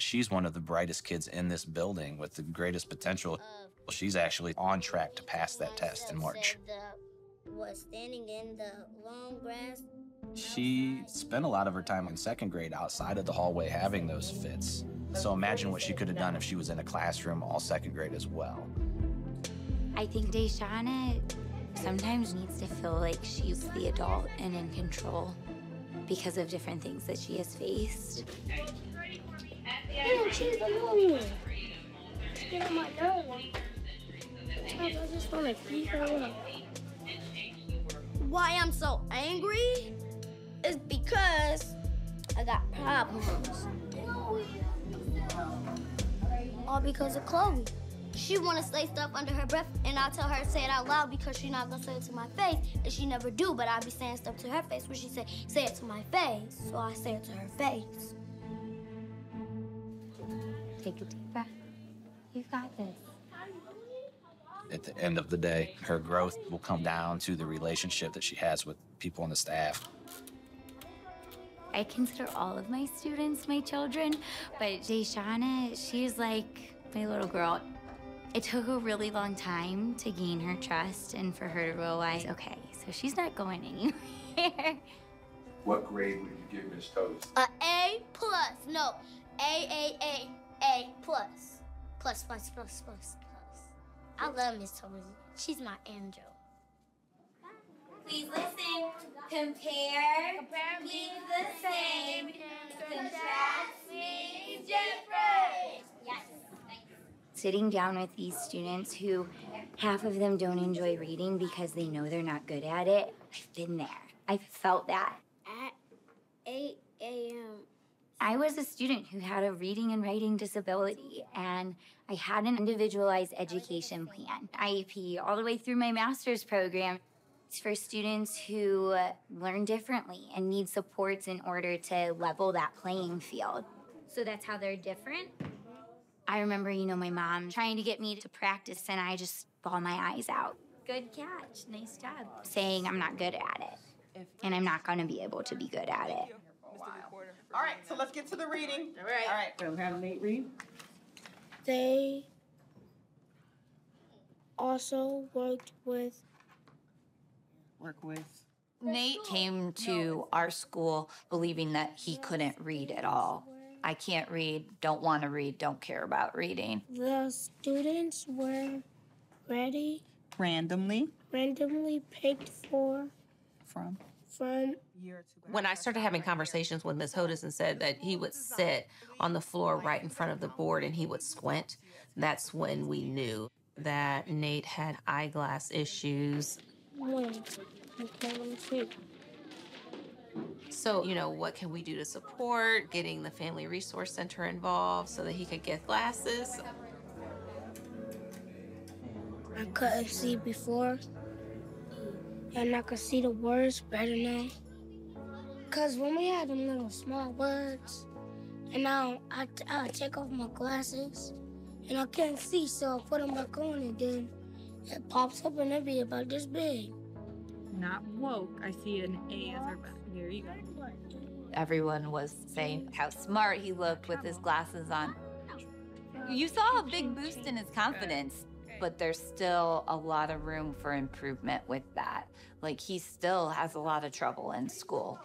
She's one of the brightest kids in this building with the greatest potential. Well, She's actually on track to pass that test in March. Was standing in the long grass. She spent a lot of her time in second grade outside of the hallway having those fits. So imagine what she could have done if she was in a classroom all second grade as well. I think Dae'Shaunna sometimes needs to feel like she's the adult and in control because of different things that she has faced. Damn, she's alone. Get on my nerves. I just want to beat her up. Why I'm so angry is because I got problems. All because of Chloe. She wanna say stuff under her breath, and I tell her to say it out loud because she's not gonna say it to my face, and she never do. But I be saying stuff to her face, when she say, "Say it to my face," so I say it to her face. Take a deep breath. You've got this. At the end of the day, her growth will come down to the relationship that she has with people on the staff. I consider all of my students my children, but Dae'Shaunna, she's like my little girl. It took a really long time to gain her trust and for her to realize, okay, so she's not going anywhere. What grade would you give Miss Toast? A A plus. No. A A A A plus. Plus plus plus plus plus. I love Miss Tozy. She's my angel. Please listen. Compare. Compare means the same. Contrast means different. Yes. Sitting down with these students who half of them don't enjoy reading because they know they're not good at it. I've been there. I've felt that. At 8 a.m. I was a student who had a reading and writing disability, and I had an individualized education plan, IEP, all the way through my master's program. It's for students who learn differently and need supports in order to level that playing field. So that's how they're different. I remember, you know, my mom trying to get me to practice, and I just bawled my eyes out. Good catch. Nice job. Saying I'm not good at it, and I'm not going to be able to be good at it. All right, so let's get to the reading. All right. All right, we'll have Nate read. They also worked with Work with. Nate came to our school believing that he couldn't read at all. I can't read, don't want to read, don't care about reading. the students were ready Randomly. randomly picked for From. from When I started having conversations with Ms. Hodis and said that he would sit on the floor right in front of the board and he would squint, that's when we knew that Nate had eyeglass issues. when okay, let me see. So, you know, what can we do to support getting the Family Resource Center involved so that he could get glasses? I couldn't see before, and I could see the words better now. Cause when we had them little small bugs, and now I I take off my glasses, and I can't see, so I put them back on, and then it pops up and it be about this big. Not woke. I see an A as our back. There you go. Everyone was saying how smart he looked with his glasses on. You saw a big boost in his confidence, but there's still a lot of room for improvement with that. Like he still has a lot of trouble in school.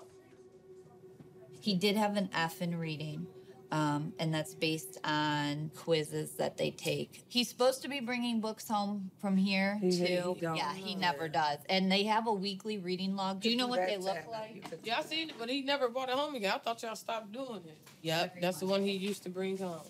He did have an F in reading, um, and that's based on quizzes that they take. He's supposed to be bringing books home from here He- he too. don't. Yeah, he never does. And they have a weekly reading log. Do you know what they look like? Yeah, I seen it, but he never brought it home again. I thought y'all stopped doing it. Yep, that's the one he used to bring home.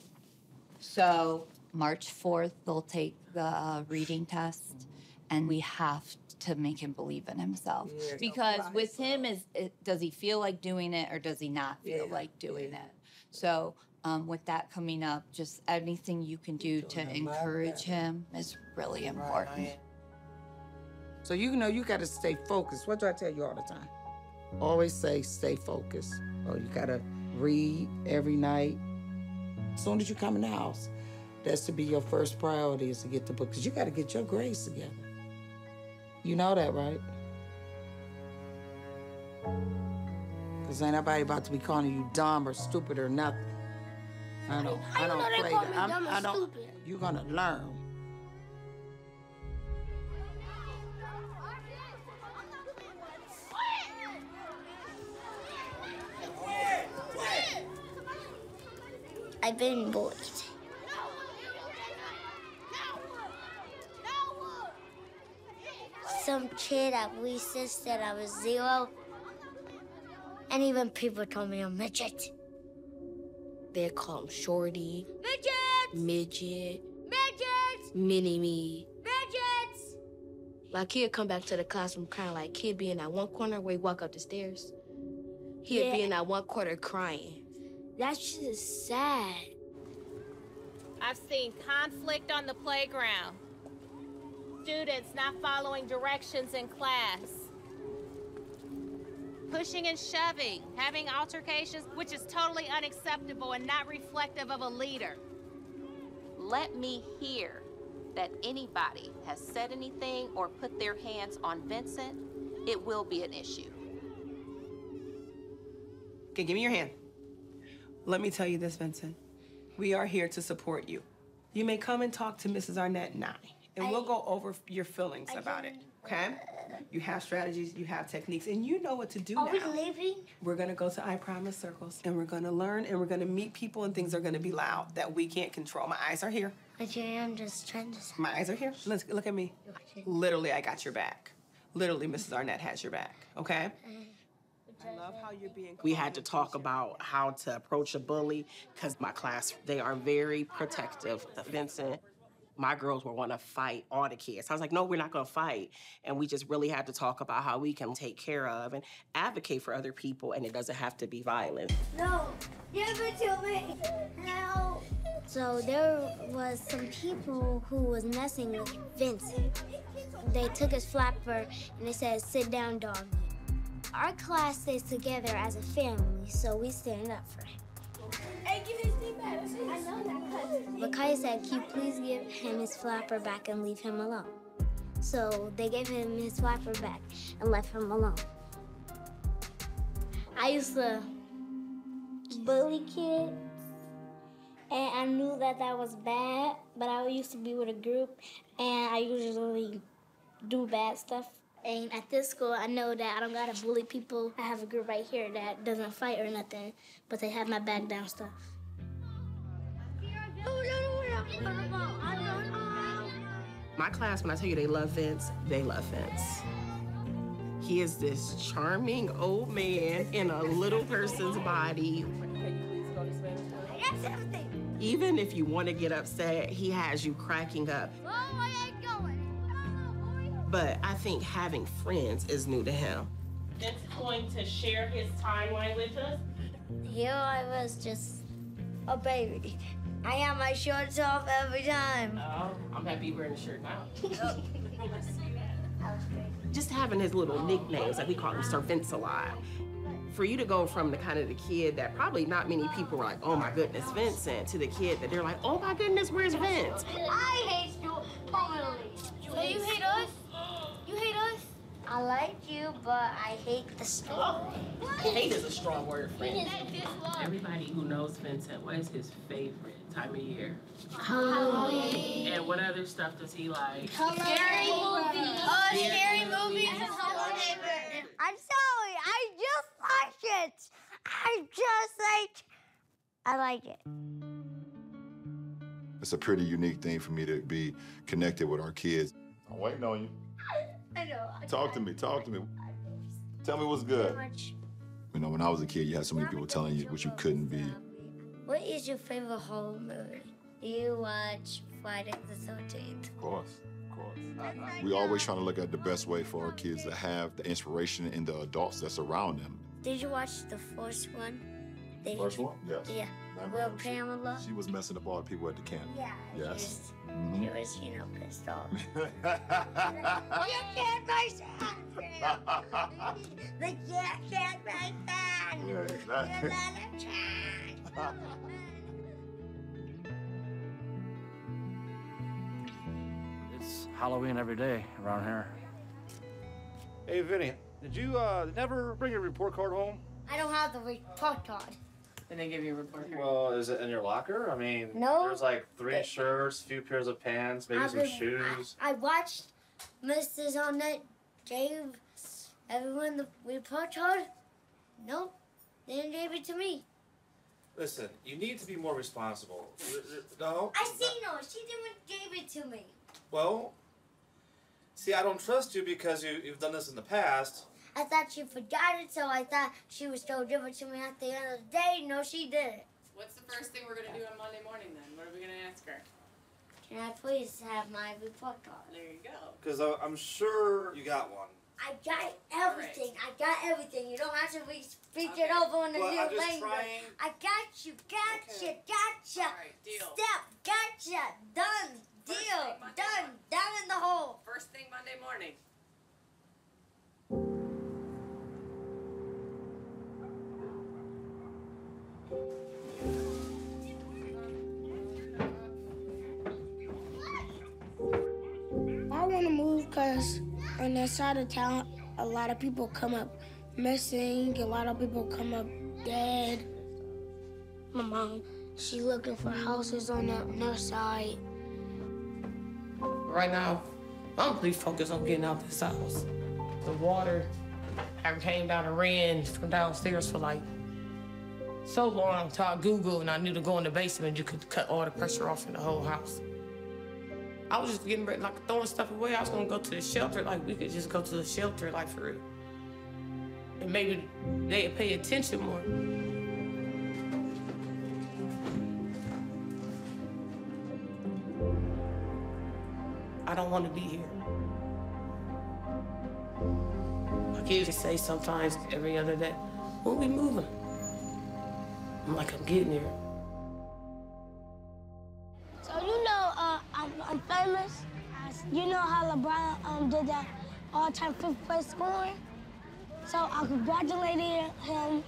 So March 4th, they'll take the uh, reading test, and we have to make him believe in himself. Yeah. Because with him, is it, does he feel like doing it or does he not feel Yeah, like doing it? So um, with that coming up, just anything you can do to encourage him is really important. So you know you gotta stay focused. What do I tell you all the time? Always say stay focused. Oh, you gotta read every night. As soon as you come in the house, that's to be your first priority is to get the book. Cause you gotta get your grades together. You know that, right? Cause ain't nobody about to be calling you dumb or stupid or nothing. I don't. I don't they play that. I'm- dumb I don't. stupid? You're gonna learn. I've been bullied. Some kid at recess said I was zero. And even people told me I'm midget. They call him Shorty, Midget! Midget, Midget! Mini Me. Midgets! Like he'd come back to the classroom crying like kid being at one corner where he walk up the stairs. He'd be in that one corner crying. That's just sad. I've seen conflict on the playground. Students not following directions in class. Pushing and shoving, having altercations, which is totally unacceptable and not reflective of a leader. Let me hear that anybody has said anything or put their hands on Vincent, it will be an issue. Okay, give me your hand. Let me tell you this, Vincent. We are here to support you. You may come and talk to Mrs. Arnett now, and we'll go over your feelings about it, okay? You have strategies, you have techniques, and you know what to do Are now. we leaving? We're gonna go to I Promise Circles, and we're gonna learn, and we're gonna meet people, and things are gonna be loud that we can't control. My eyes are here. But I'm just trying to. My eyes are here. Let's look at me. Literally, I got your back. Literally, Mrs. Arnett has your back. Okay. I love how you're being. We had to talk about how to approach a bully because my class they are very protective. Vincent, my girls were want to fight all the kids. I was like, no, we're not going to fight, and we just really had to talk about how we can take care of and advocate for other people, and it doesn't have to be violent. No, give it to me. No. So there was some people who was messing with Vincent. They took his flapper and they said, "Sit down, dog." Our class stays together as a family, so we stand up for him. Hey, give his thing back. I know that. But Kaya said, "Can you please give him his flapper back and leave him alone?" So they gave him his flapper back and left him alone. I used to bully kids, and I knew that that was bad. But I used to be with a group, and I usually do bad stuff. And at this school, I know that I don't gotta bully people. I have a group right here that doesn't fight or nothing, but they have my back down stuff. My class, when I tell you they love Vince, they love Vince. He is this charming old man in a little person's body. Even if you want to get upset, he has you cracking up. But I think having friends is new to him. Vince is going to share his timeline with us. Here I was just a baby. I have my shorts off every time. Oh, I'm happy wearing a shirt now. (laughs) Oh. Just having his little nicknames, like we call him Sir Vince a lot. For you to go from the kind of the kid that probably not many people were like, oh my goodness, Vincent, to the kid that they're like, oh my goodness, where's Vince? I hate you permanently. So you hate us? You hate us? I like you, but I hate the story. Oh, hate is a strong word, friend. Everybody Everybody who knows Vincent, what is his favorite time of year? Halloween. And what other stuff does he like? Scary movies. Oh, scary movies. I'm sorry. I just like it. I just like. I like it. It's a pretty unique thing for me to be connected with our kids. I'm waiting on you. I know. Talk to me. Talk to me. Tell me what's good. You know, when I was a kid, you had so many people telling you what you couldn't be. What is your favorite horror movie? Do you watch Friday the 13th? Of course, of course. We always trying to look at the best way for our kids to have the inspiration in the adults that's around them. Did you watch the first one? The- First one? Yes. Yeah. Remember Well, she- Pamela. She was messing up all the people at the camp. Yeah. Yes. She Mhm. was, you know, pissed off. (laughs) you can't my son. The cat can't my son. Yeah, exactly. You're not a child. It's Halloween every day around here. Hey, Vinny, did you uh, never bring your report card home? I don't have the report card. Did they give you a report card? Well, is it in your locker? I mean, No. there's like three shirts, a few pairs of pants, maybe I've some been- shoes. I watched Mrs. on that gave everyone the report card. Nope. They didn't give it to me. Listen, you need to be more responsible. R- r- No? I see no. She didn't give it to me. Well, see, I don't trust you because you, you've done this in the past. I thought she forgot it, so I thought she was still give it to me at the end of the day. No, she didn't. What's the first thing we're gonna do on Monday morning then? What are we gonna ask her? Can I please have my report card? There you go. Because I'm sure you got one. I got everything. I got everything. You don't have to re- speak it over in a Well, new I'm just language. trying- I got you. Gotcha. Gotcha. deal. Step. Gotcha. Done. Deal. Done. Down in the hole. First thing Monday morning. Because on that side of town, a lot of people come up missing. A lot of people come up dead. My mom She looking for houses on the north side. Right now, I'm really focused on getting out this house. The water, I came down and ran from downstairs for like so long until I Googled and I knew to go in the basement, you could cut all the pressure off in the whole house. I was just getting ready, like throwing stuff away. I was gonna go to the shelter, like we could just go to the shelter, like for real. And maybe they'd pay attention more. I don't want to be here. My kids say sometimes every other day, when we moving? I'm like, I'm getting there. Famous. You know how LeBron um, did that all-time fifth place scoring? So I congratulated him,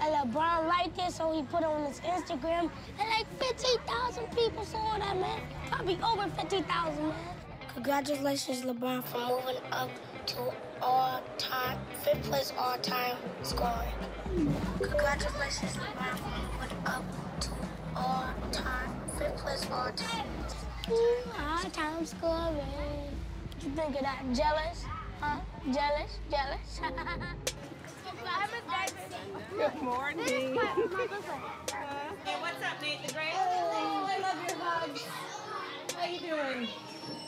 and LeBron liked it, so he put it on his Instagram, and like 15,000 people saw that, man. Probably over 50,000, man. Congratulations, LeBron, for moving up to all-time, fifth place all-time scoring. Congratulations, LeBron, for moving up to all-time, fifth place all-time. Ah, All-time scoring. What you think of that? Jealous? Huh? Jealous? Jealous? (laughs) Good morning. hey, what's up, Nate the Great? Oh, I love your hugs. How you doing? You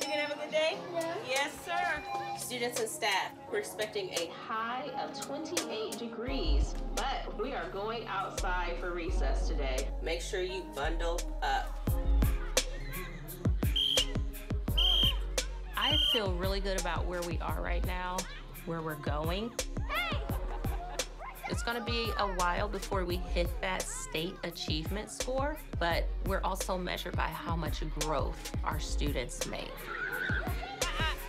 gonna have a good day? Yeah. Yes, sir. Students and staff, we're expecting a high of 28 degrees, but we are going outside for recess today. Make sure you bundle up. I feel really good about where we are right now, where we're going. It's gonna be a while before we hit that state achievement score, but we're also measured by how much growth our students make.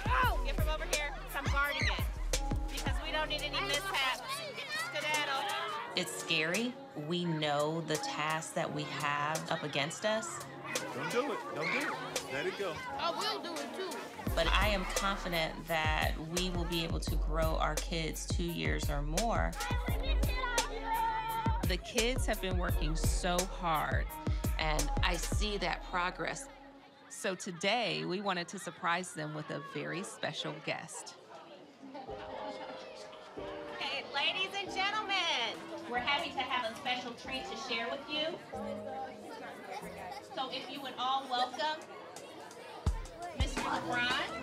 Oh, get from over here. 'cause I'm guarding it. Because we don't need any mishaps. Skedaddle. It's scary. We know the tasks that we have up against us, Don't do it. Don't do it. Let it go. I will do it too. but I am confident that we will be able to grow our kids two years or more. The kids have been working so hard, and I see that progress. So today, we wanted to surprise them with a very special guest. Okay, ladies and gentlemen, we're happy to have a special treat to share with you. So if you would all welcome Mr. LeBron.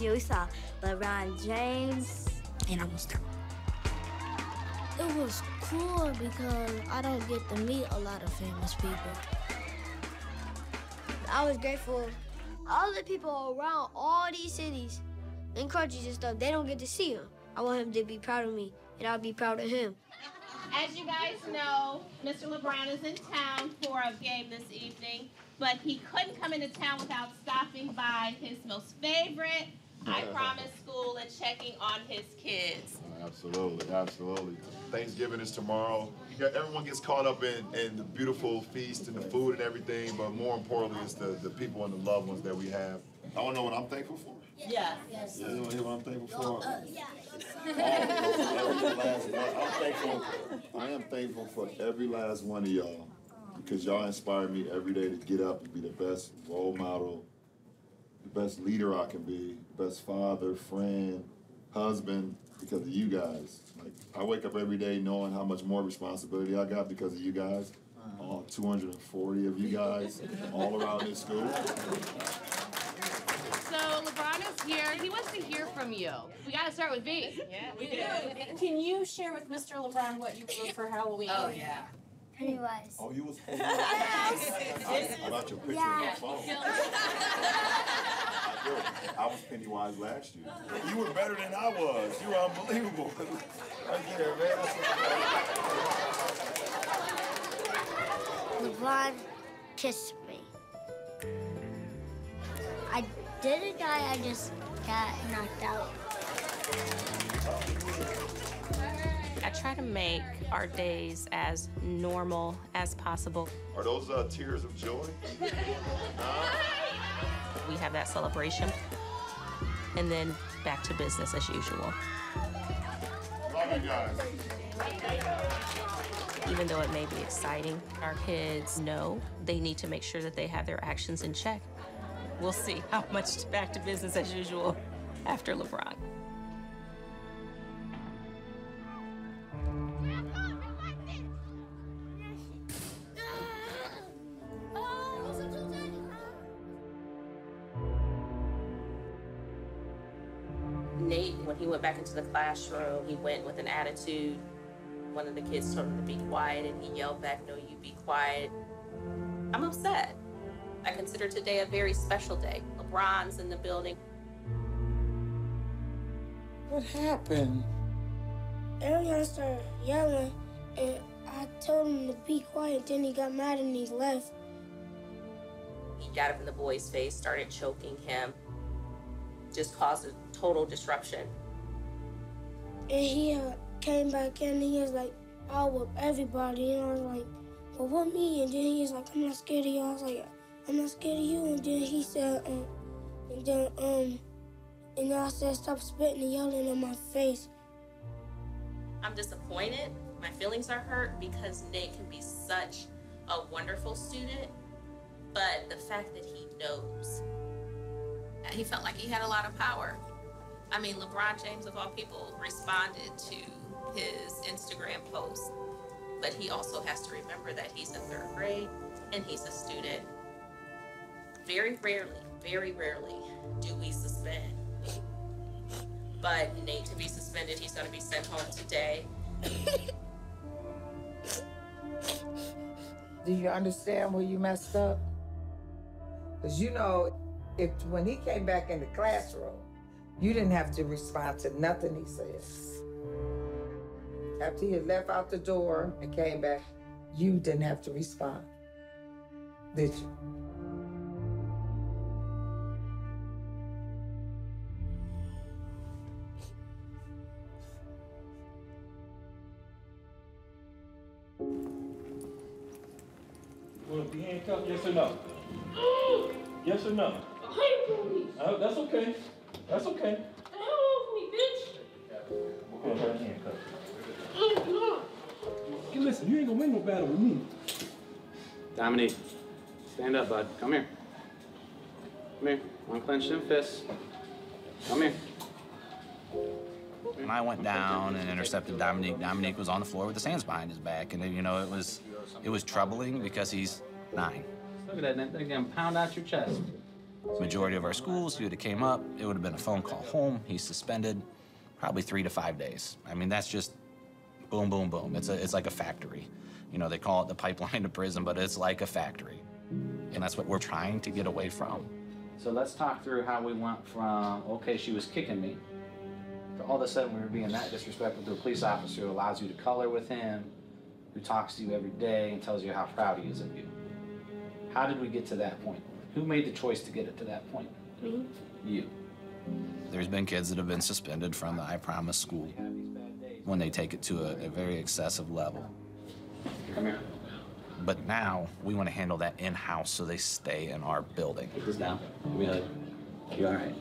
You saw LeBron James, and I was there. It was cool because I don't get to meet a lot of famous people. I was grateful. All the people around all these cities and countries and stuff, they don't get to see him. I want him to be proud of me, and I'll be proud of him. As you guys know, Mr. LeBron is in town for a game this evening, but he couldn't come into town without stopping by his most favorite I Promise School and checking on his kids. Absolutely, absolutely. Thanksgiving is tomorrow. You got, everyone gets caught up in, in the beautiful feast and the food and everything, but more importantly, it's the, the people and the loved ones that we have. I want to know what I'm thankful for. Yeah. Yeah, you want to hear what I'm thankful for? Uh, Every last one. I'm thankful. I am thankful for every last one of y'all because y'all inspire me every day to get up and be the best role model, the best leader I can be, the best father, friend, husband because of you guys. Like I wake up every day knowing how much more responsibility I got because of you guys. All 240 of you guys all around this school. So LeBron is here. He wants to hear from you. We got to start with V. Yeah, we do. Can you share with Mr. LeBron what you wrote for Halloween? Oh, yeah. Pennywise. Oh, you was (laughs) Pennywise? I got your picture on your phone. I was Pennywise last year. You were better than I was. You were unbelievable. (laughs) Right there, man. LeBron kissed didn't die, I just got knocked out. I try to make our days as normal as possible. Are those uh, tears of joy? We have that celebration. And then back to business as usual. Love you guys. Even though it may be exciting, our kids know they need to make sure that they have their actions in check. We'll see how much back to business as usual after LeBron. Nate, when he went back into the classroom, he went with an attitude. One of the kids told him to be quiet, and he yelled back, No, you be quiet. I'm upset. I consider today a very special day. LeBron's in the building. What happened? Ariana started yelling, and I told him to be quiet. Then he got mad and he left. He got up in the boy's face, started choking him, just caused a total disruption. And he uh, came back in and he was like, I'll whip everybody. And I was like, well, what me? And then he was like, I'm not scared of you. I was like, I'm not scared of you. And then he said, um, and then, um, and then I said, stop spitting and yelling in my face. I'm disappointed. My feelings are hurt because Nate can be such a wonderful student, but the fact that he knows, he felt like he had a lot of power. I mean, LeBron James, of all people, responded to his Instagram post, but he also has to remember that he's in third grade and he's a student. Very rarely, very rarely do we suspend. But Nate to be suspended, he's going to be sent home today. Do you understand where you messed up? Because you know, if when he came back in the classroom, you didn't have to respond to nothing he said. After he had left out the door and came back, you didn't have to respond. Did you? Will it be handcuffed, yes or no? (gasps) Yes or no? Uh, that's okay. That's okay. We're gonna have handcuffs. Hey, listen, you ain't gonna win no battle with me. Dominique, stand up, bud. Come here. Come here. Unclench them fists. Come here. And I went down and intercepted Dominique, Dominique was on the floor with his hands behind his back, and you know it was it was troubling because he's nine. Look at that. They're gonna pound out your chest. Majority of our schools, he would have came up, it would have been a phone call home. He's suspended, probably three to five days. I mean, that's just boom, boom, boom. It's a it's like a factory. You know, they call it the pipeline to prison, but it's like a factory, and that's what we're trying to get away from. So let's talk through how we went from, okay, she was kicking me, to all of a sudden we were being that disrespectful to a police officer who allows you to color with him, who talks to you every day and tells you how proud he is of you. How did we get to that point? Who made the choice to get it to that point? Me? You. There's been kids that have been suspended from the I Promise school when they take it to a, a very excessive level. Come here. But now we want to handle that in house so they stay in our building. Put this down. Give me a hug. You all right?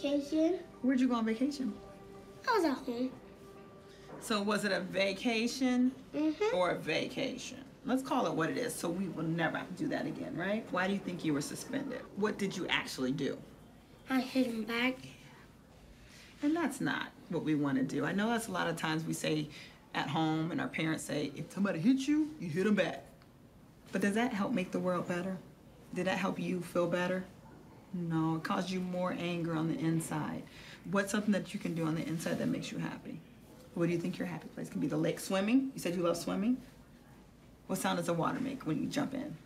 Vacation. Where'd you go on vacation? I was at home. So was it a vacation mm-hmm. or a vacation? Let's call it what it is, so we will never have to do that again, right? Why do you think you were suspended? What did you actually do? I hit him back. And that's not what we want to do. I know that's a lot of times we say at home, and our parents say, if somebody hits you, you hit them back. But does that help make the world better? Did that help you feel better? No, it caused you more anger on the inside. What's something that you can do on the inside that makes you happy? What do you think your happy place can be? The lake swimming? You said you love swimming? What sound does the water make when you jump in?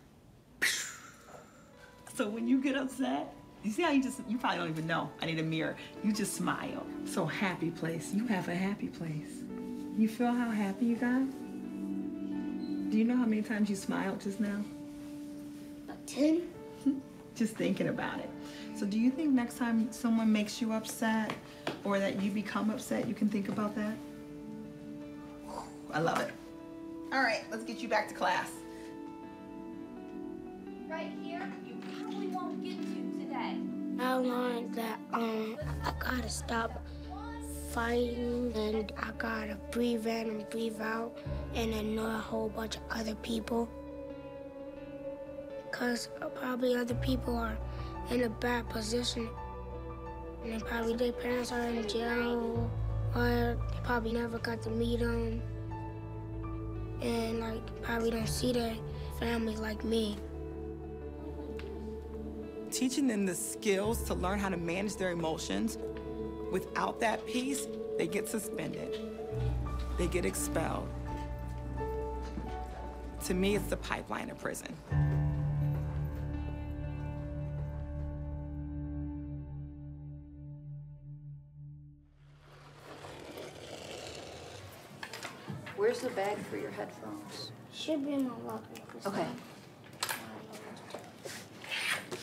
(laughs) So when you get upset, you see how you just, you probably don't even know. I need a mirror. You just smile. So happy place. You have a happy place. You feel how happy you got? Do you know how many times you smiled just now? About 10. (laughs) Just thinking about it. So do you think next time someone makes you upset or that you become upset, you can think about that? I love it. All right, let's get you back to class. Right here, you probably won't get to today. I learned that um I gotta stop fighting and I gotta breathe in and breathe out and ignore a whole bunch of other people. Cause probably other people are in a bad position. And probably their parents are in jail or they probably never got to meet them. And like probably don't see their family like me. Teaching them the skills to learn how to manage their emotions. Without that piece, they get suspended. They get expelled. To me, it's the pipeline of prison. Where's the bag for your headphones? Should be in my locker. Okay.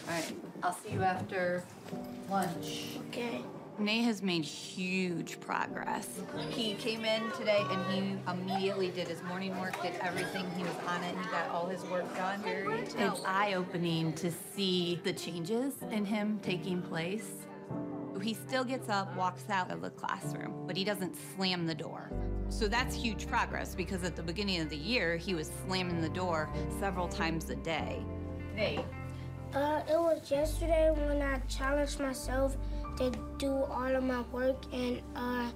All right, I'll see you after lunch. Okay. Nate has made huge progress. He came in today and he immediately did his morning work, did everything. He was on it. He got all his work done. Very intense. It's eye-opening to see the changes in him taking place. He still gets up, walks out of the classroom, but he doesn't slam the door. So that's huge progress because at the beginning of the year, he was slamming the door several times a day. Hey. Uh, it was yesterday when I challenged myself to do all of my work and uh,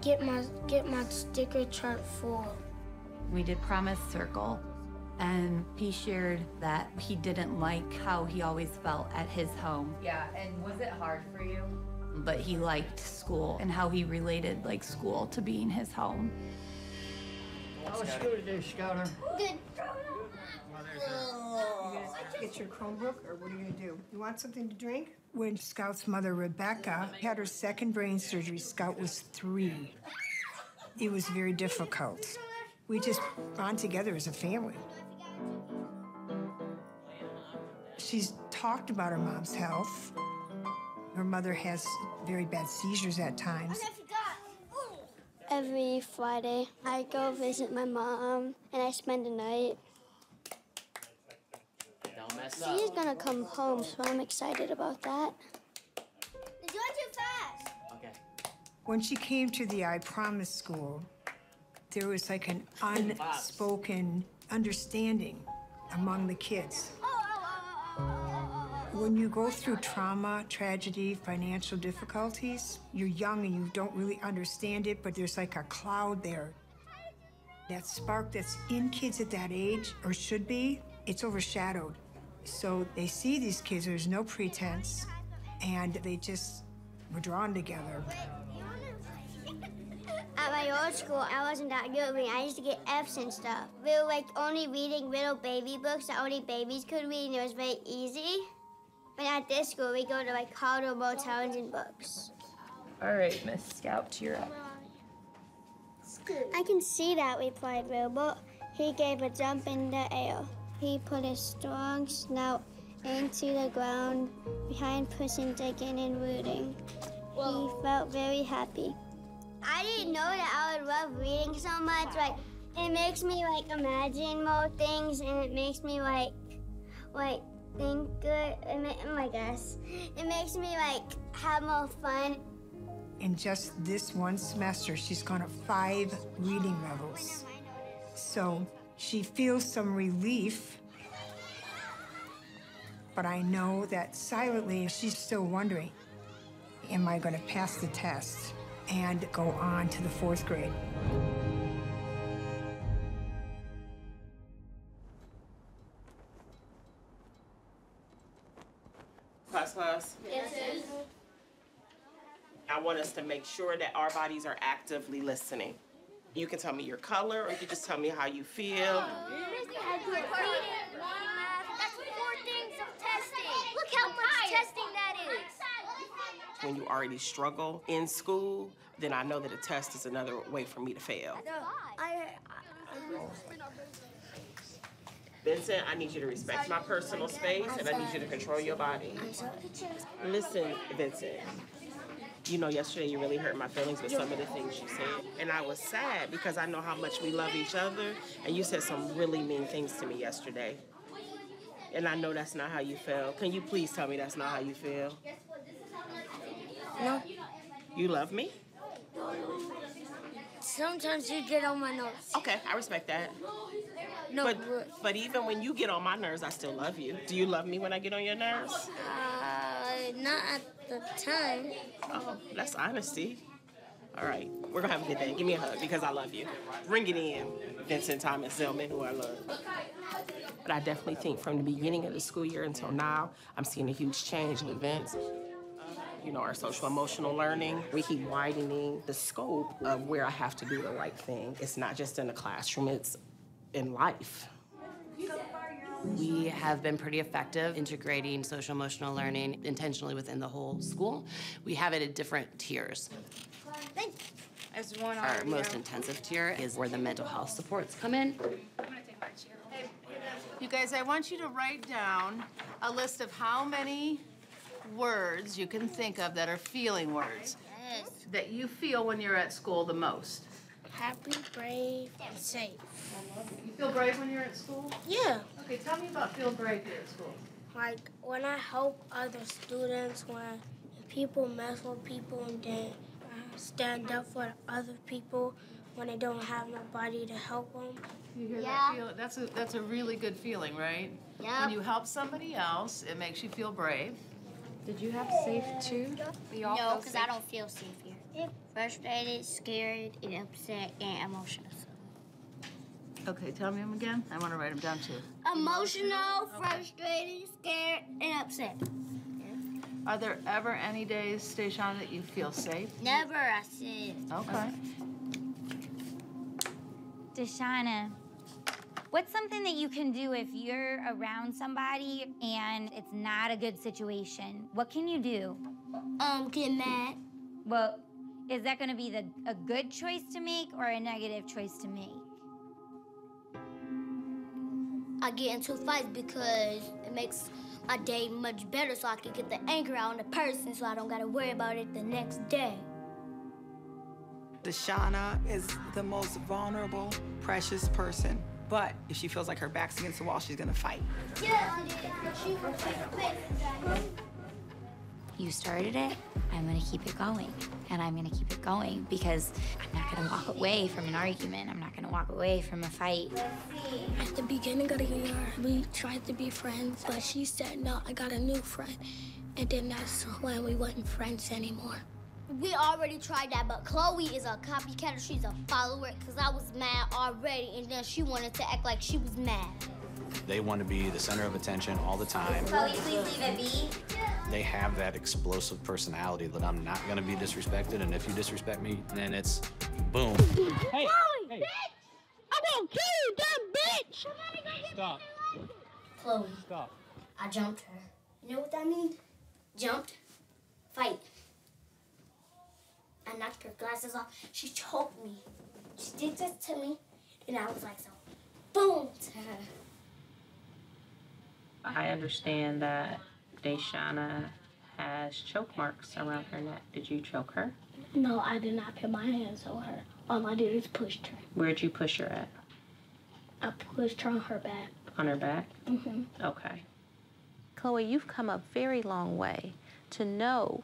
get my get my sticker chart full. We did Promise Circle, and he shared that he didn't like how he always felt at his home. Yeah, and was it hard for you? But he liked school and how he related like school to being his home. How was school today, Scouter? Good. Get your Chromebook, or what are you gonna do? You want something to drink? When Scout's mother, Rebecca, had her second brain surgery, Scout was three. It was very difficult. We just bond together as a family. She's talked about her mom's health. Her mother has very bad seizures at times. Every Friday, I go visit my mom and I spend the night. Don't mess She's gonna come home, so I'm excited about that. You're too fast. Okay. When she came to the I Promise School, there was like an unspoken understanding among the kids. When you go through trauma, tragedy, financial difficulties, you're young and you don't really understand it, but there's like a cloud there. That spark that's in kids at that age, or should be, it's overshadowed. So they see these kids, there's no pretense, and they just were drawn together. At my old school, I wasn't that good at. I used to get F's and stuff. We were like only reading little baby books that only babies could read, and it was very easy. But at this school, we go to like Calder motels and books. All right, Miss Scout, you're up. I can see that, replied Wilbur. He gave a jump in the air. He put his strong snout into the ground behind Puss in digging and rooting. He felt very happy. I didn't know that I would love reading so much. Like, it makes me like imagine more things, and it makes me like, like think good. It oh my gosh, it makes me like have more fun. In just this one semester, she's gone to five reading oh, levels. So she feels some relief. But I know that silently she's still wondering Am I going to pass the test and go on to the fourth grade? Class, class. Yes. I want us to make sure that our bodies are actively listening. You can tell me your color, or you can just tell me how you feel. Oh, That's four things of testing. Look how much testing that is. When you already struggle in school, then I know that a test is another way for me to fail. Vincent, I need you to respect my personal space and I need you to control your body. Listen, Vincent, You know, yesterday you really hurt my feelings with some of the things you said. And I was sad because I know how much we love each other. And you said some really mean things to me yesterday. And I know that's not how you feel. Can you please tell me that's not how you feel? No. You love me? Sometimes you get on my nerves. Okay, I respect that. No, but, but even when you get on my nerves, I still love you. Do you love me when I get on your nerves? Uh, not at the time. Oh, that's honesty. All right, we're gonna have a good day. Give me a hug because I love you. Bring it in, Vincent Thomas Zellman, who I love. But I definitely think from the beginning of the school year until now, I'm seeing a huge change with Vince. You know, our social emotional learning, we keep widening the scope of where I have to do the right thing. It's not just in the classroom, it's in life. We have been pretty effective integrating social emotional learning intentionally within the whole school. We have it at different tiers. There's one Our most out. intensive tier is where the mental health supports come in. You guys, I want you to write down a list of how many words you can think of that are feeling words that you feel when you're at school the most. Happy, brave, and safe. You feel brave when you're at school? Yeah. Okay, tell me about feel brave here at school. Like when I help other students, when people mess with people and then uh, stand up for other people when they don't have nobody to help them. You hear Yeah. that feel? That's a that's a really good feeling, right? Yeah. When you help somebody else, it makes you feel brave. Did you have safe too? We all No, because? I don't feel safe here. Frustrated, scared, and upset, and emotional. Okay, tell me them again. I want to write them down too. Emotional, frustrated, scared, and upset. Are there ever any days, Station, that you feel safe? Never, I said. Okay. Dae'Shaunna, what's something that you can do if you're around somebody and it's not a good situation? What can you do? Um, get mad. Well, is that going to be the a good choice to make or a negative choice to make? I get into fights because it makes my day much better so I can get the anger out on the person so I don't gotta worry about it the next day. Dae'Shaunna is the most vulnerable, precious person. But if she feels like her back's against the wall, she's gonna fight. You started it, I'm going to keep it going. And I'm going to keep it going because I'm not going to walk away from an argument. I'm not going to walk away from a fight. At the beginning of the year, we tried to be friends, but she said, no, I got a new friend. And then that's when we weren't friends anymore. We already tried that, but Chloe is a copycat. She's a follower because I was mad already, and then she wanted to act like she was mad. They want to be the center of attention all the time. Chloe, please leave it be. They have that explosive personality that I'm not going to be disrespected, and if you disrespect me, then it's boom. Hey, hey. bitch! I'm gonna kill you, dumb bitch! Stop. Chloe. Stop. I jumped her. You know what that means? Jumped, fight. I knocked her glasses off. She choked me. She did this to me, and I was like, so, boom to (laughs) her. I understand that Dae'Shaunna has choke marks around her neck. Did you choke her? No, I did not put my hands on her. All I did is pushed her. Where'd you push her at? I pushed her on her back. On her back? Mm-hmm. Okay. Chloe, you've come a very long way to know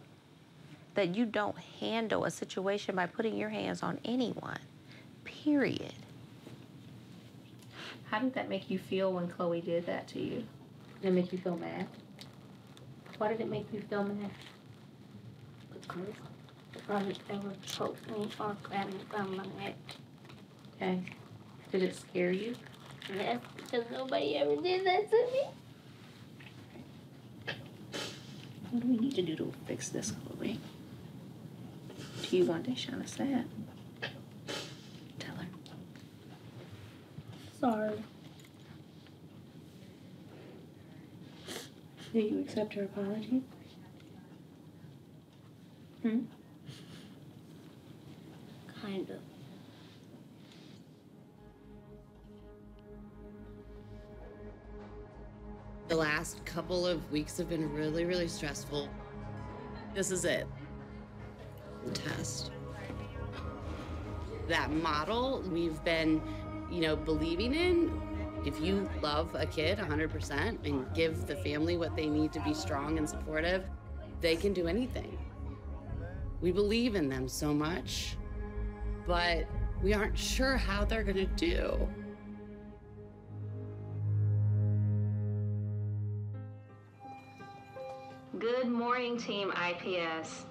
that you don't handle a situation by putting your hands on anyone, period. How did that make you feel when Chloe did that to you? Did it make you feel mad? Why did it make you feel mad? Because brothers ever choked me or grabbed me by my neck. Okay. Did it scare you? Yes, because nobody ever did that to me. What do we need to do to fix this, Chloe? Do you want Dae'Shaunna sad? Tell her. Sorry. Do you accept her apology? Hmm? Kind of. The last couple of weeks have been really, really stressful. This is it. Test. That model we've been, you know, believing in. If you love a kid 100% and give the family what they need to be strong and supportive, they can do anything. We believe in them so much, but we aren't sure how they're going to do. Good morning, Team IPS.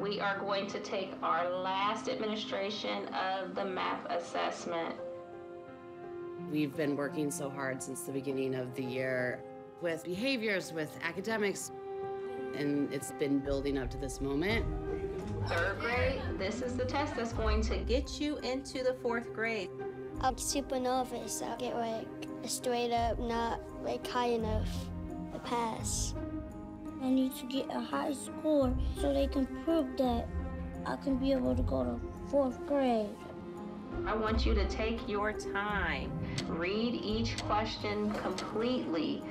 We are going to take our last administration of the MAP assessment. We've been working so hard since the beginning of the year with behaviors, with academics, and it's been building up to this moment. Third grade, this is the test that's going to get you into the fourth grade. I'm super nervous. I'll get like straight up, not like high enough to pass. I need to get a high score so they can prove that I can be able to go to fourth grade. I want you to take your time, read each question completely.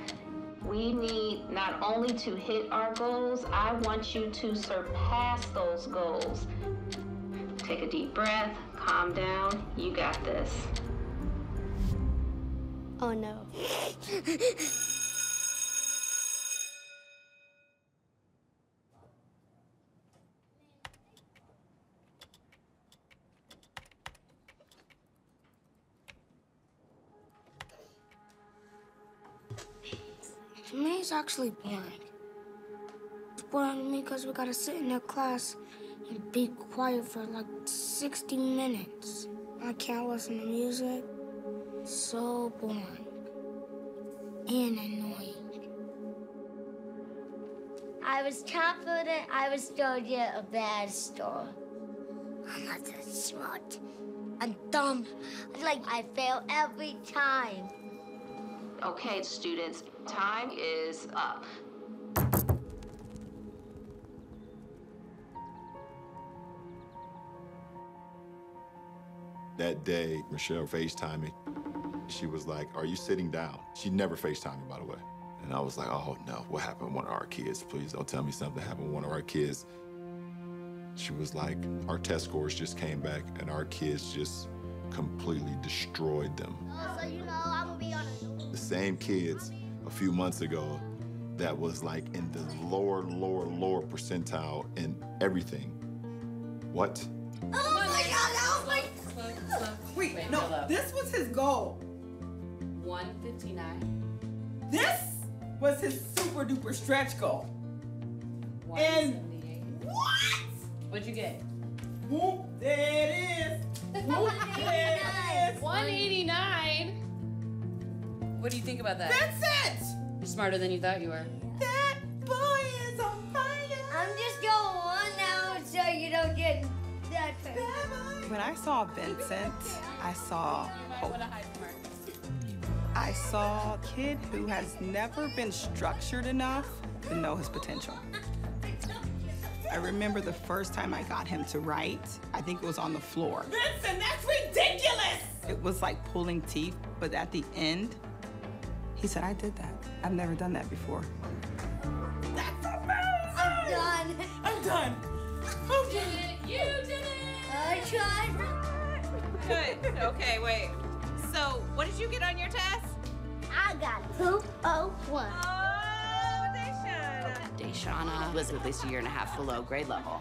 We need not only to hit our goals, I want you to surpass those goals. Take a deep breath, calm down, you got this. Oh no. (laughs) To me, it's actually boring. It's boring to me because we gotta sit in a class and be quiet for like 60 minutes. I can't listen to music. So boring. And annoying. I was confident I was going to get a bad score. I'm not that smart. I'm dumb. Like, I fail every time. Okay, students, time is up. That day, Michelle FaceTimed me. She was like, Are you sitting down? She never FaceTimed me, by the way. And I was like, Oh no, what happened to one of our kids? Please don't tell me something happened to one of our kids. She was like, Our test scores just came back and our kids just completely destroyed them. Oh, so, you know, I'm going to be on The same kids a few months ago that was like in the lower, lower, lower percentile in everything. What? Oh my god, that was like. (laughs) Wait, no, this was his goal. 159. This was his super duper stretch goal. And what? What'd you get? Whoop, there it is. (laughs) Whoop, there it is. 189. What do you think about that? That's it. You're smarter than you thought you were. That boy is on fire. I'm just going one now so you don't get that. When I saw Vincent, I saw hope. I saw a kid who has never been structured enough to know his potential. I remember the first time I got him to write, I think it was on the floor. Vincent, that's ridiculous! It was like pulling teeth, but at the end, he said, I did that. I've never done that before. That's amazing! I'm done. I'm done. Okay. You did it! You did it. I tried. Good. Okay, wait. So, what did you get on your test? I got 201. Dae'Shaunna was at least a year and a half below grade level.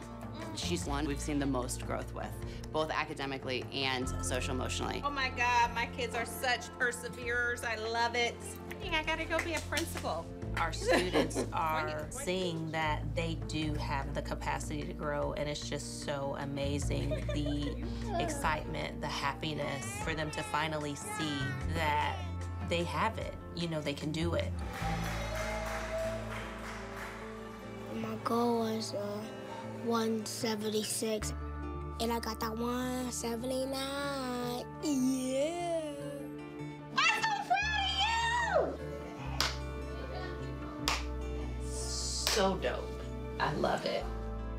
She's one we've seen the most growth with, both academically and social emotionally. Oh my God, my kids are such perseverers. I love it. I think I gotta go be a principal. Our students (laughs) are seeing that they do have the capacity to grow, and it's just so amazing (laughs) the excitement, the happiness for them to finally see that they have it. You know, they can do it. My goal was uh, 176, and I got that 179. Yeah. I'm so proud of you! So dope. I love it.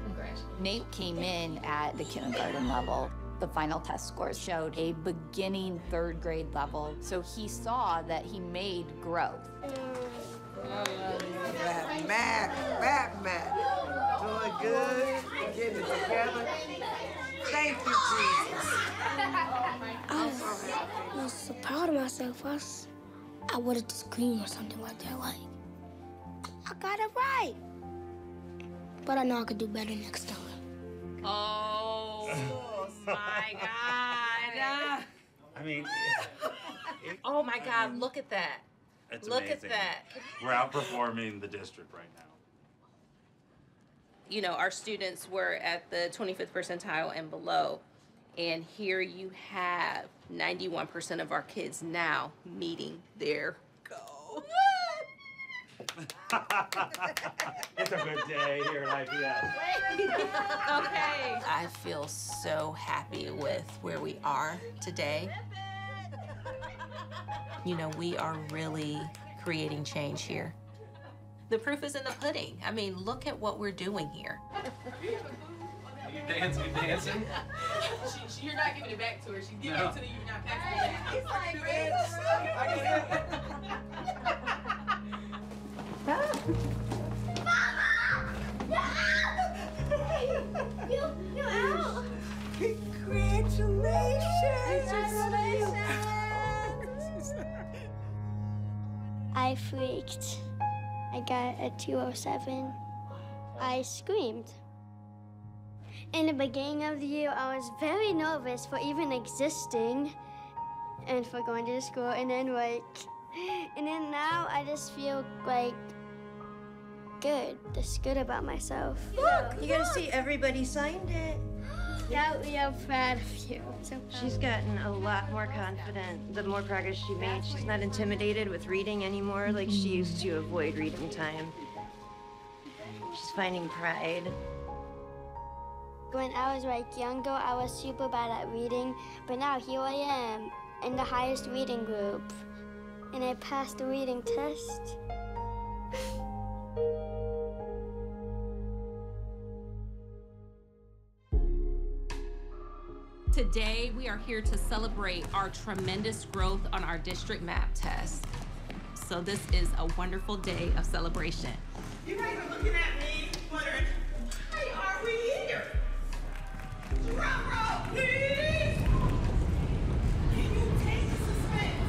Congratulations. Nate came in at the kindergarten level. The final test scores showed a beginning third grade level, so he saw that he made growth. Matt, Matt, Matt, Matt. Doing good, getting it together. I was, I was so proud of myself. I, was, I wanted to scream or something like that. Like, I got it right. But I know I could do better next time. Oh my (laughs) God. I mean, Oh my God, look at that. it's Look amazing. at that. We're outperforming the district right now. You know, our students were at the 25th percentile and below. And here you have 91% of our kids now meeting their goal. (laughs) It's a good day here at IPS. okay. I feel so happy with where we are today. You know, we are really creating change here. The proof is in the pudding. I mean, look at what we're doing here. You dancing, you dancing? She, she, you're not giving it back to her. She's giving No. it to you. You're not passing it (laughs) Congratulations! I freaked. I got a 207. I screamed. In the beginning of the year, I was very nervous for even existing and for going to school. And then, like, and then now I just feel like good, just good about myself. Look, you gotta see everybody signed it. Yeah, we are proud of you. So proud. She's gotten a lot more confident the more progress she made. She's not intimidated with reading anymore like she used to avoid reading time. She's finding pride. When I was like younger, I was super bad at reading, but now here I am in the highest reading group, and I passed the reading test. (laughs) Today, we are here to celebrate our tremendous growth on our district map test. So this is a wonderful day of celebration. You guys are looking at me, wondering, why are we here? Drum roll, please! Can you take the suspense?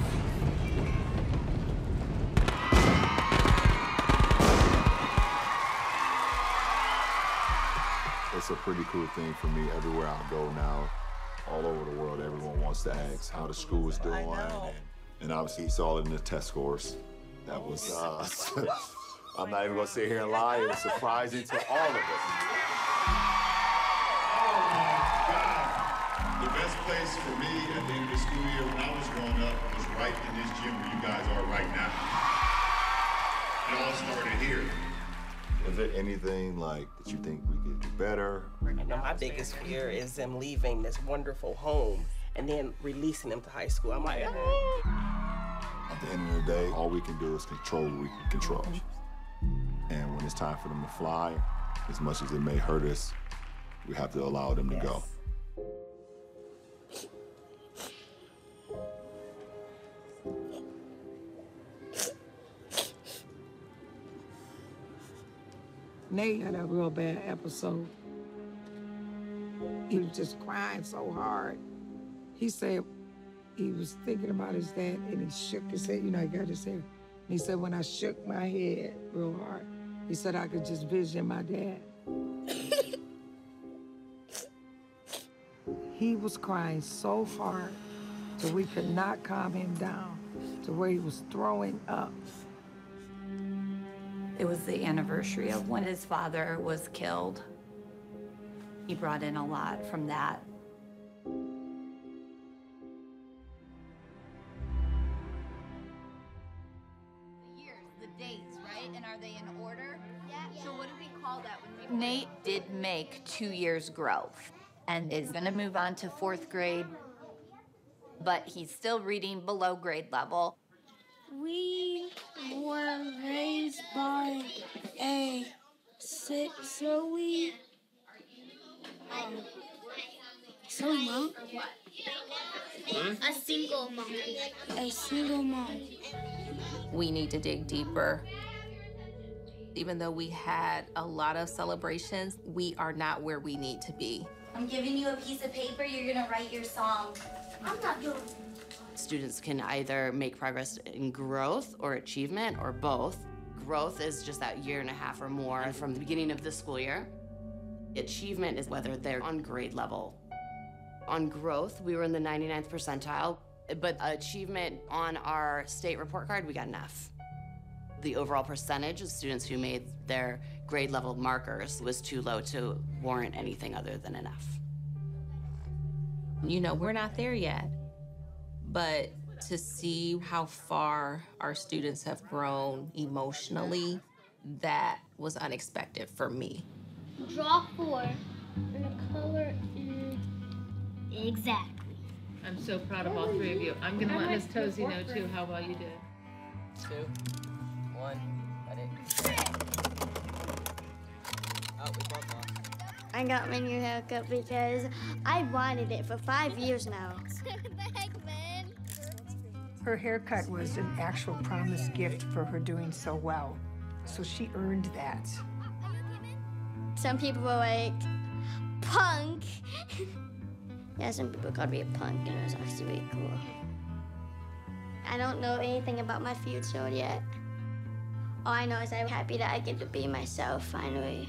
It's a pretty cool thing for me everywhere I go now. All over the world, everyone wants to ask how the school is doing. And, and obviously, it's all in the test scores. That was, uh, (laughs) I'm not even gonna sit here and lie. It was surprising to all of us. The best place for me at the end of the school year when I was growing up was right in this gym where you guys are right now. It all started here. Is there anything like that you think we could do better? I know my biggest fear is them leaving this wonderful home and then releasing them to high school. I'm like, eh. At the end of the day, all we can do is control what we can control. And when it's time for them to fly, as much as it may hurt us, we have to allow them to go. Nate had a real bad episode. He was just crying so hard. He said he was thinking about his dad and he shook his head. You know, he got his hair. He said, when I shook my head real hard, he said I could just vision my dad. (laughs) he was crying so hard that we could not calm him down to where he was throwing up. It was the anniversary of when his father was killed. He brought in a lot from that. The years, the dates, right? And are they in order? Yeah. So what do we call that when we Nate did make two years growth and is going to move on to fourth grade, but he's still reading below grade level. We were raised by a si- silly, um, silly mom. A single mom. A single mom. We need to dig deeper. Even though we had a lot of celebrations, we are not where we need to be. I'm giving you a piece of paper. You're gonna write your song. I'm not doing Students can either make progress in growth or achievement or both. Growth is just that year and a half or more from the beginning of the school year. Achievement is whether they're on grade level. On growth, we were in the 99th percentile, but achievement on our state report card, we got an F. The overall percentage of students who made their grade level markers was too low to warrant anything other than an F. You know, we're not there yet, but to see how far our students have grown emotionally, that was unexpected for me. Draw four, and the color is exactly. I'm so proud of all three of you. I'm gonna let Miss Tozy know too how well you did. Two, one, ready. Oh, we both lost. I got my new haircut because I wanted it for five years now. (laughs) Her haircut was an actual promised gift for her doing so well. So she earned that. Some people were like, punk. yeah, some people called me a punk, and it was actually really cool. I don't know anything about my future yet. All I know is I'm happy that I get to be myself finally.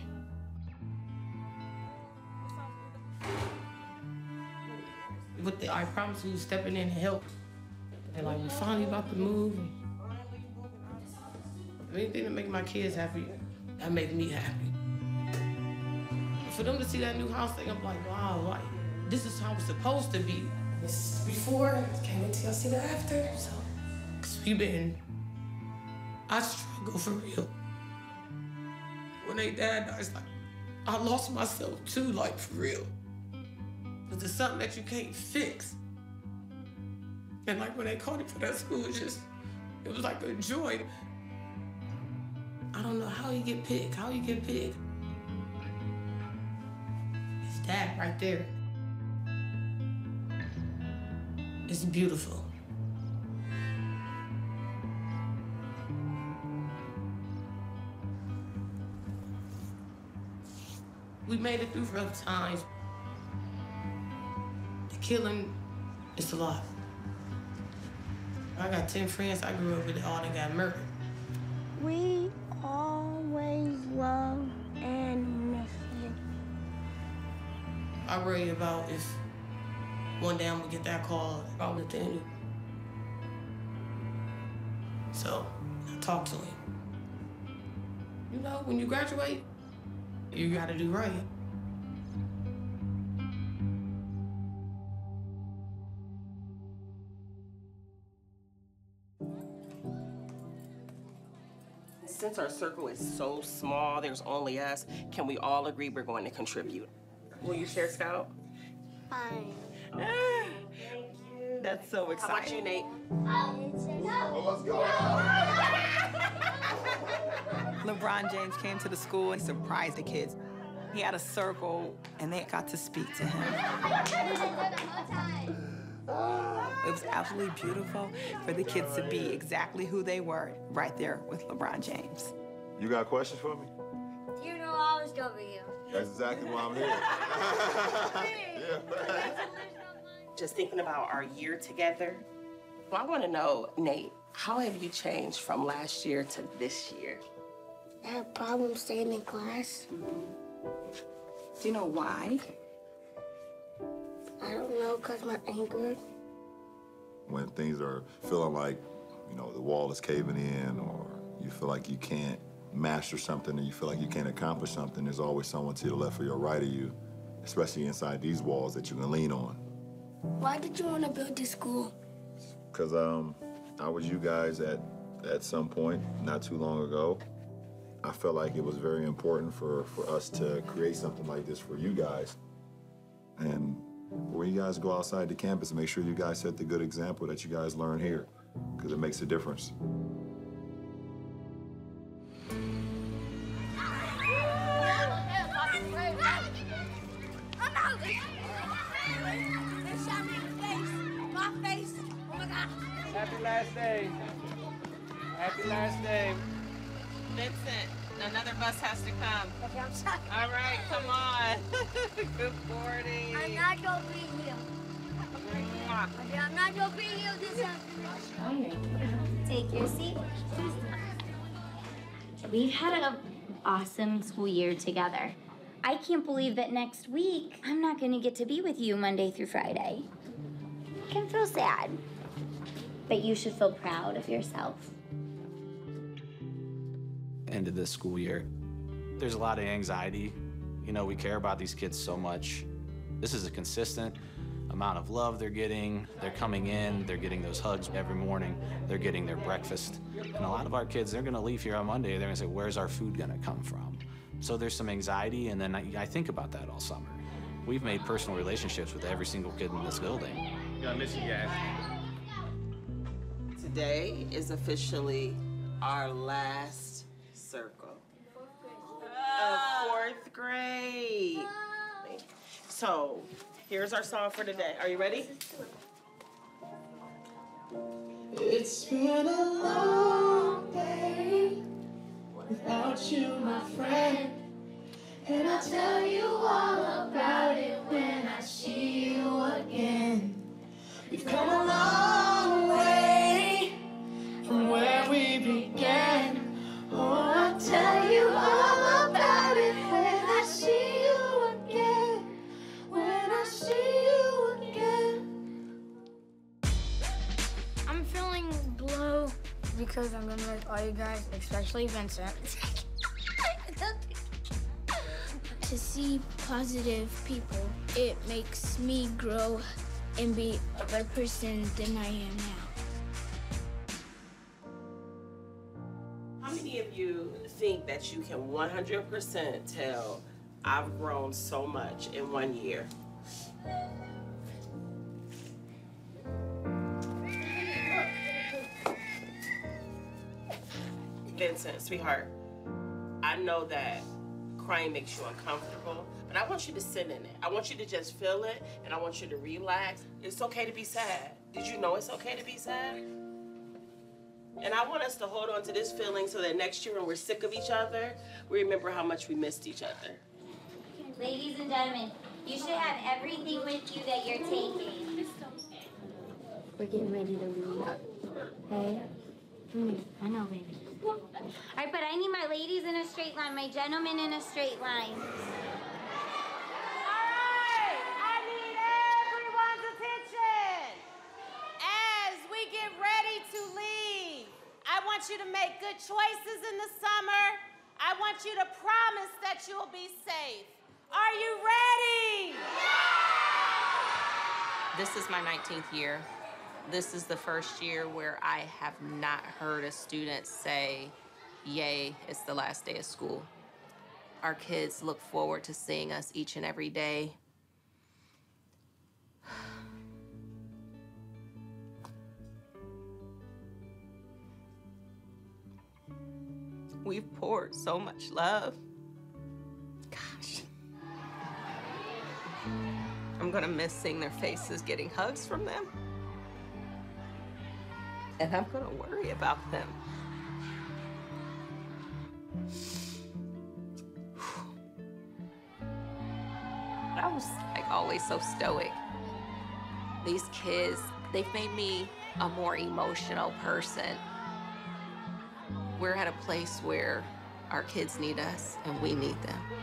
with the I promise you stepping in and help. And like we finally about to move. Anything to make my kids happy, that makes me happy. For them to see that new house thing, I'm like, wow, like this is how it's supposed to be. This is before, can't wait till y'all see the after. So, cause we been, I struggle for real. When they dad died, it's like, I lost myself too, like for real. Because it's something that you can't fix. And like when they called me for that school, it just, it was like a joy. I don't know how you get picked, how you get picked. It's that right there. It's beautiful. We made it through rough times. The killing is a lot. I got 10 friends I grew up with all that got murdered. We always love and miss you. I worry about if one day I'm gonna get that call about Nathaniel. So I talked to him. You know, when you graduate, you gotta do right. Since our circle is so small, there's only us, can we all agree we're going to contribute? Will you share, Scout? Fine. (sighs) That's so exciting. How about you, Nate? let's (laughs) go. LeBron James came to the school and surprised the kids. He had a circle and they got to speak to him. (laughs) Ah. It was absolutely beautiful for the kids to be exactly who they were right there with LeBron James. You got questions for me? You know I was over here. That's exactly why I'm here. (laughs) Just thinking about our year together. I want to know, Nate, how have you changed from last year to this year? I have problems staying in class. Mm-hmm. Do you know why? I don't know, cause my anger. when things are feeling like, you know, the wall is caving in or you feel like you can't master something or you feel like you can't accomplish something, there's always someone to the left or your right of you, especially inside these walls that you can lean on. Why did you want to build this school? Cause um, I was you guys at at some point not too long ago. I felt like it was very important for for us to create something like this for you guys. And when you guys go outside the campus, make sure you guys set the good example that you guys learn here, because it makes a difference. Oh Happy last day. Happy last day. Vincent, another bus has to come. Okay, I'm stuck. All right, come on. (laughs) Good morning. I'm not gonna be here. Okay, I'm not gonna be here this afternoon. Take your seat. We've had an awesome school year together. I can't believe that next week I'm not going to get to be with you Monday through Friday. I can feel sad. But you should feel proud of yourself. End of this school year. There's a lot of anxiety. You know, we care about these kids so much. This is a consistent amount of love they're getting. They're coming in, they're getting those hugs every morning, they're getting their breakfast. And a lot of our kids, they're gonna leave here on Monday, they're gonna say, where's our food gonna come from? So there's some anxiety, and then I, I think about that all summer. We've made personal relationships with every single kid in this building. I miss you guys. Today is officially our last circle of ah. fourth grade. So, here's our song for today. Are you ready? It's been a long day without you, my friend. And I'll tell you all about it when I see you again. We've come a long way from where we began. Because I'm gonna miss all you guys, especially Vincent. (laughs) to see positive people, it makes me grow and be a better person than I am now. Of you think that you can 100% tell I've grown so much in one year? Vincent, sweetheart, I know that crying makes you uncomfortable, but I want you to sit in it. I want you to just feel it, and I want you to relax. It's okay to be sad. Did you know it's okay to be sad? And I want us to hold on to this feeling so that next year when we're sick of each other, we remember how much we missed each other. Ladies and gentlemen, you should have everything with you that you're taking. We're getting ready to leave. Hey? Hmm, I know, baby. All right, but I need my ladies in a straight line, my gentlemen in a straight line. I need everyone's attention. As we get ready to leave, I want you to make good choices in the summer. I want you to promise that you'll be safe. Are you ready? This is my 19th year. This is the first year where I have not heard a student say, Yay, it's the last day of school. Our kids look forward to seeing us each and every day. We've poured so much love. Gosh. I'm gonna miss seeing their faces, getting hugs from them. And I'm gonna worry about them. I was like always so stoic. These kids, they've made me a more emotional person. We're at a place where our kids need us and we need them. We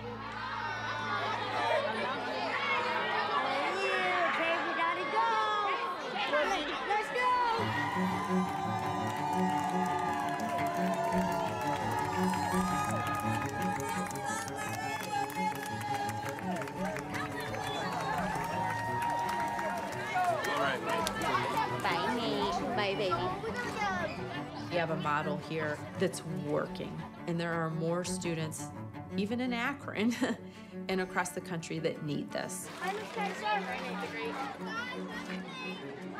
gotta go. Let's go. Bye, Nate. Bye, baby. We have a model here that's working, and there are more students, even in Akron (laughs) and across the country, that need this.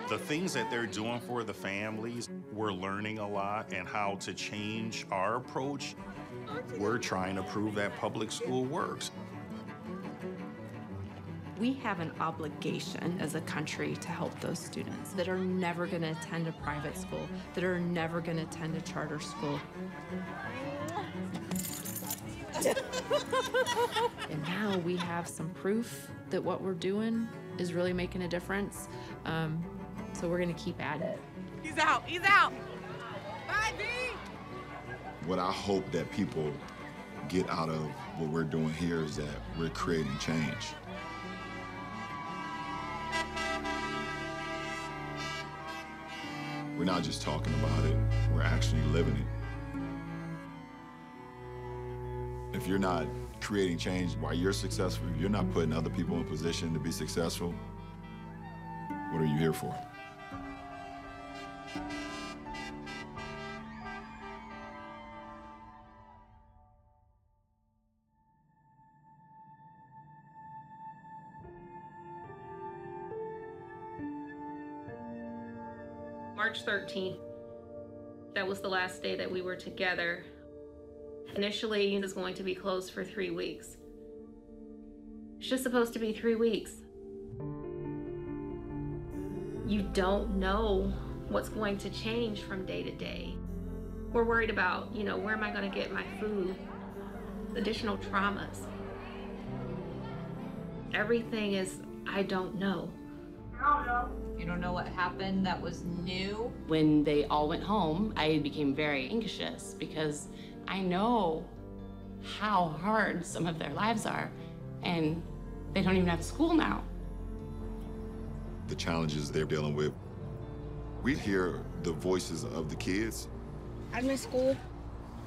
The things that they're doing for the families, we're learning a lot and how to change our approach. We're trying to prove that public school works. We have an obligation as a country to help those students that are never going to attend a private school, that are never going to attend a charter school. (laughs) And now we have some proof that what we're doing is really making a difference. Um, so we're going to keep at it. He's out. He's out. Bye, B. What I hope that people get out of what we're doing here is that we're creating change. Not just talking about it, we're actually living it. If you're not creating change while you're successful, you're not putting other people in position to be successful, what are you here for? 13th, that was the last day that we were together. Initially, it was going to be closed for three weeks. It's just supposed to be three weeks. You don't know what's going to change from day to day. We're worried about, you know, where am I going to get my food? Additional traumas. Everything is, I don't know. You don't know what happened that was new? When they all went home, I became very anxious because I know how hard some of their lives are, and they don't even have school now. The challenges they're dealing with. We hear the voices of the kids. I miss school.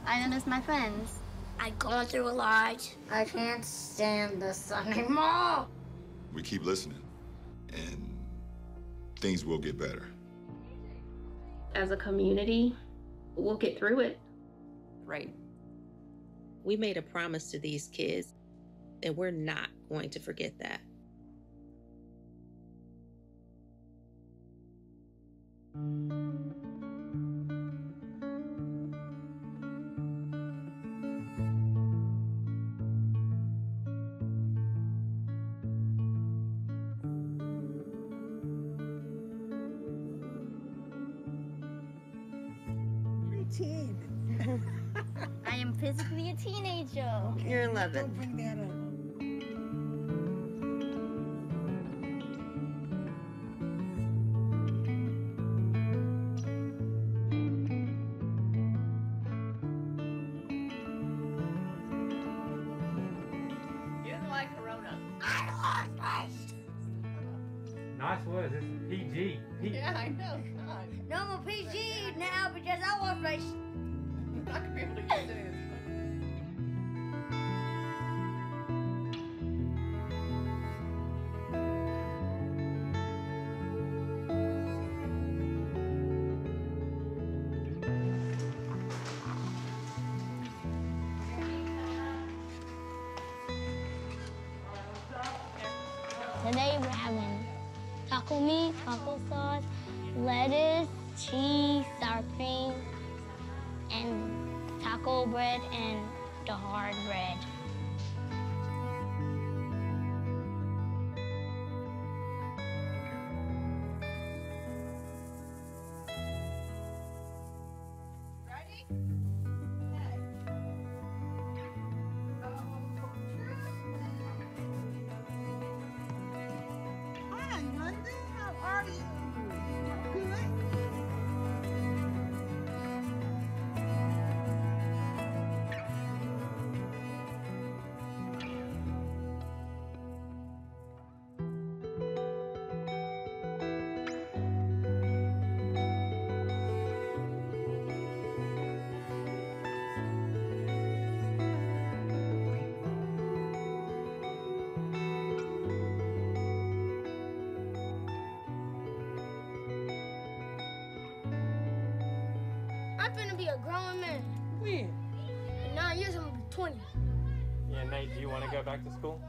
I miss my friends. I've gone through a lot. I can't stand the this anymore. We keep listening, and things will get better. As a community, we'll get through it. Right. We made a promise to these kids, and we're not going to forget that. I 11. A grown man. When? In nine years, I'm gonna be 20. Yeah, Nate, do you want to go back to school?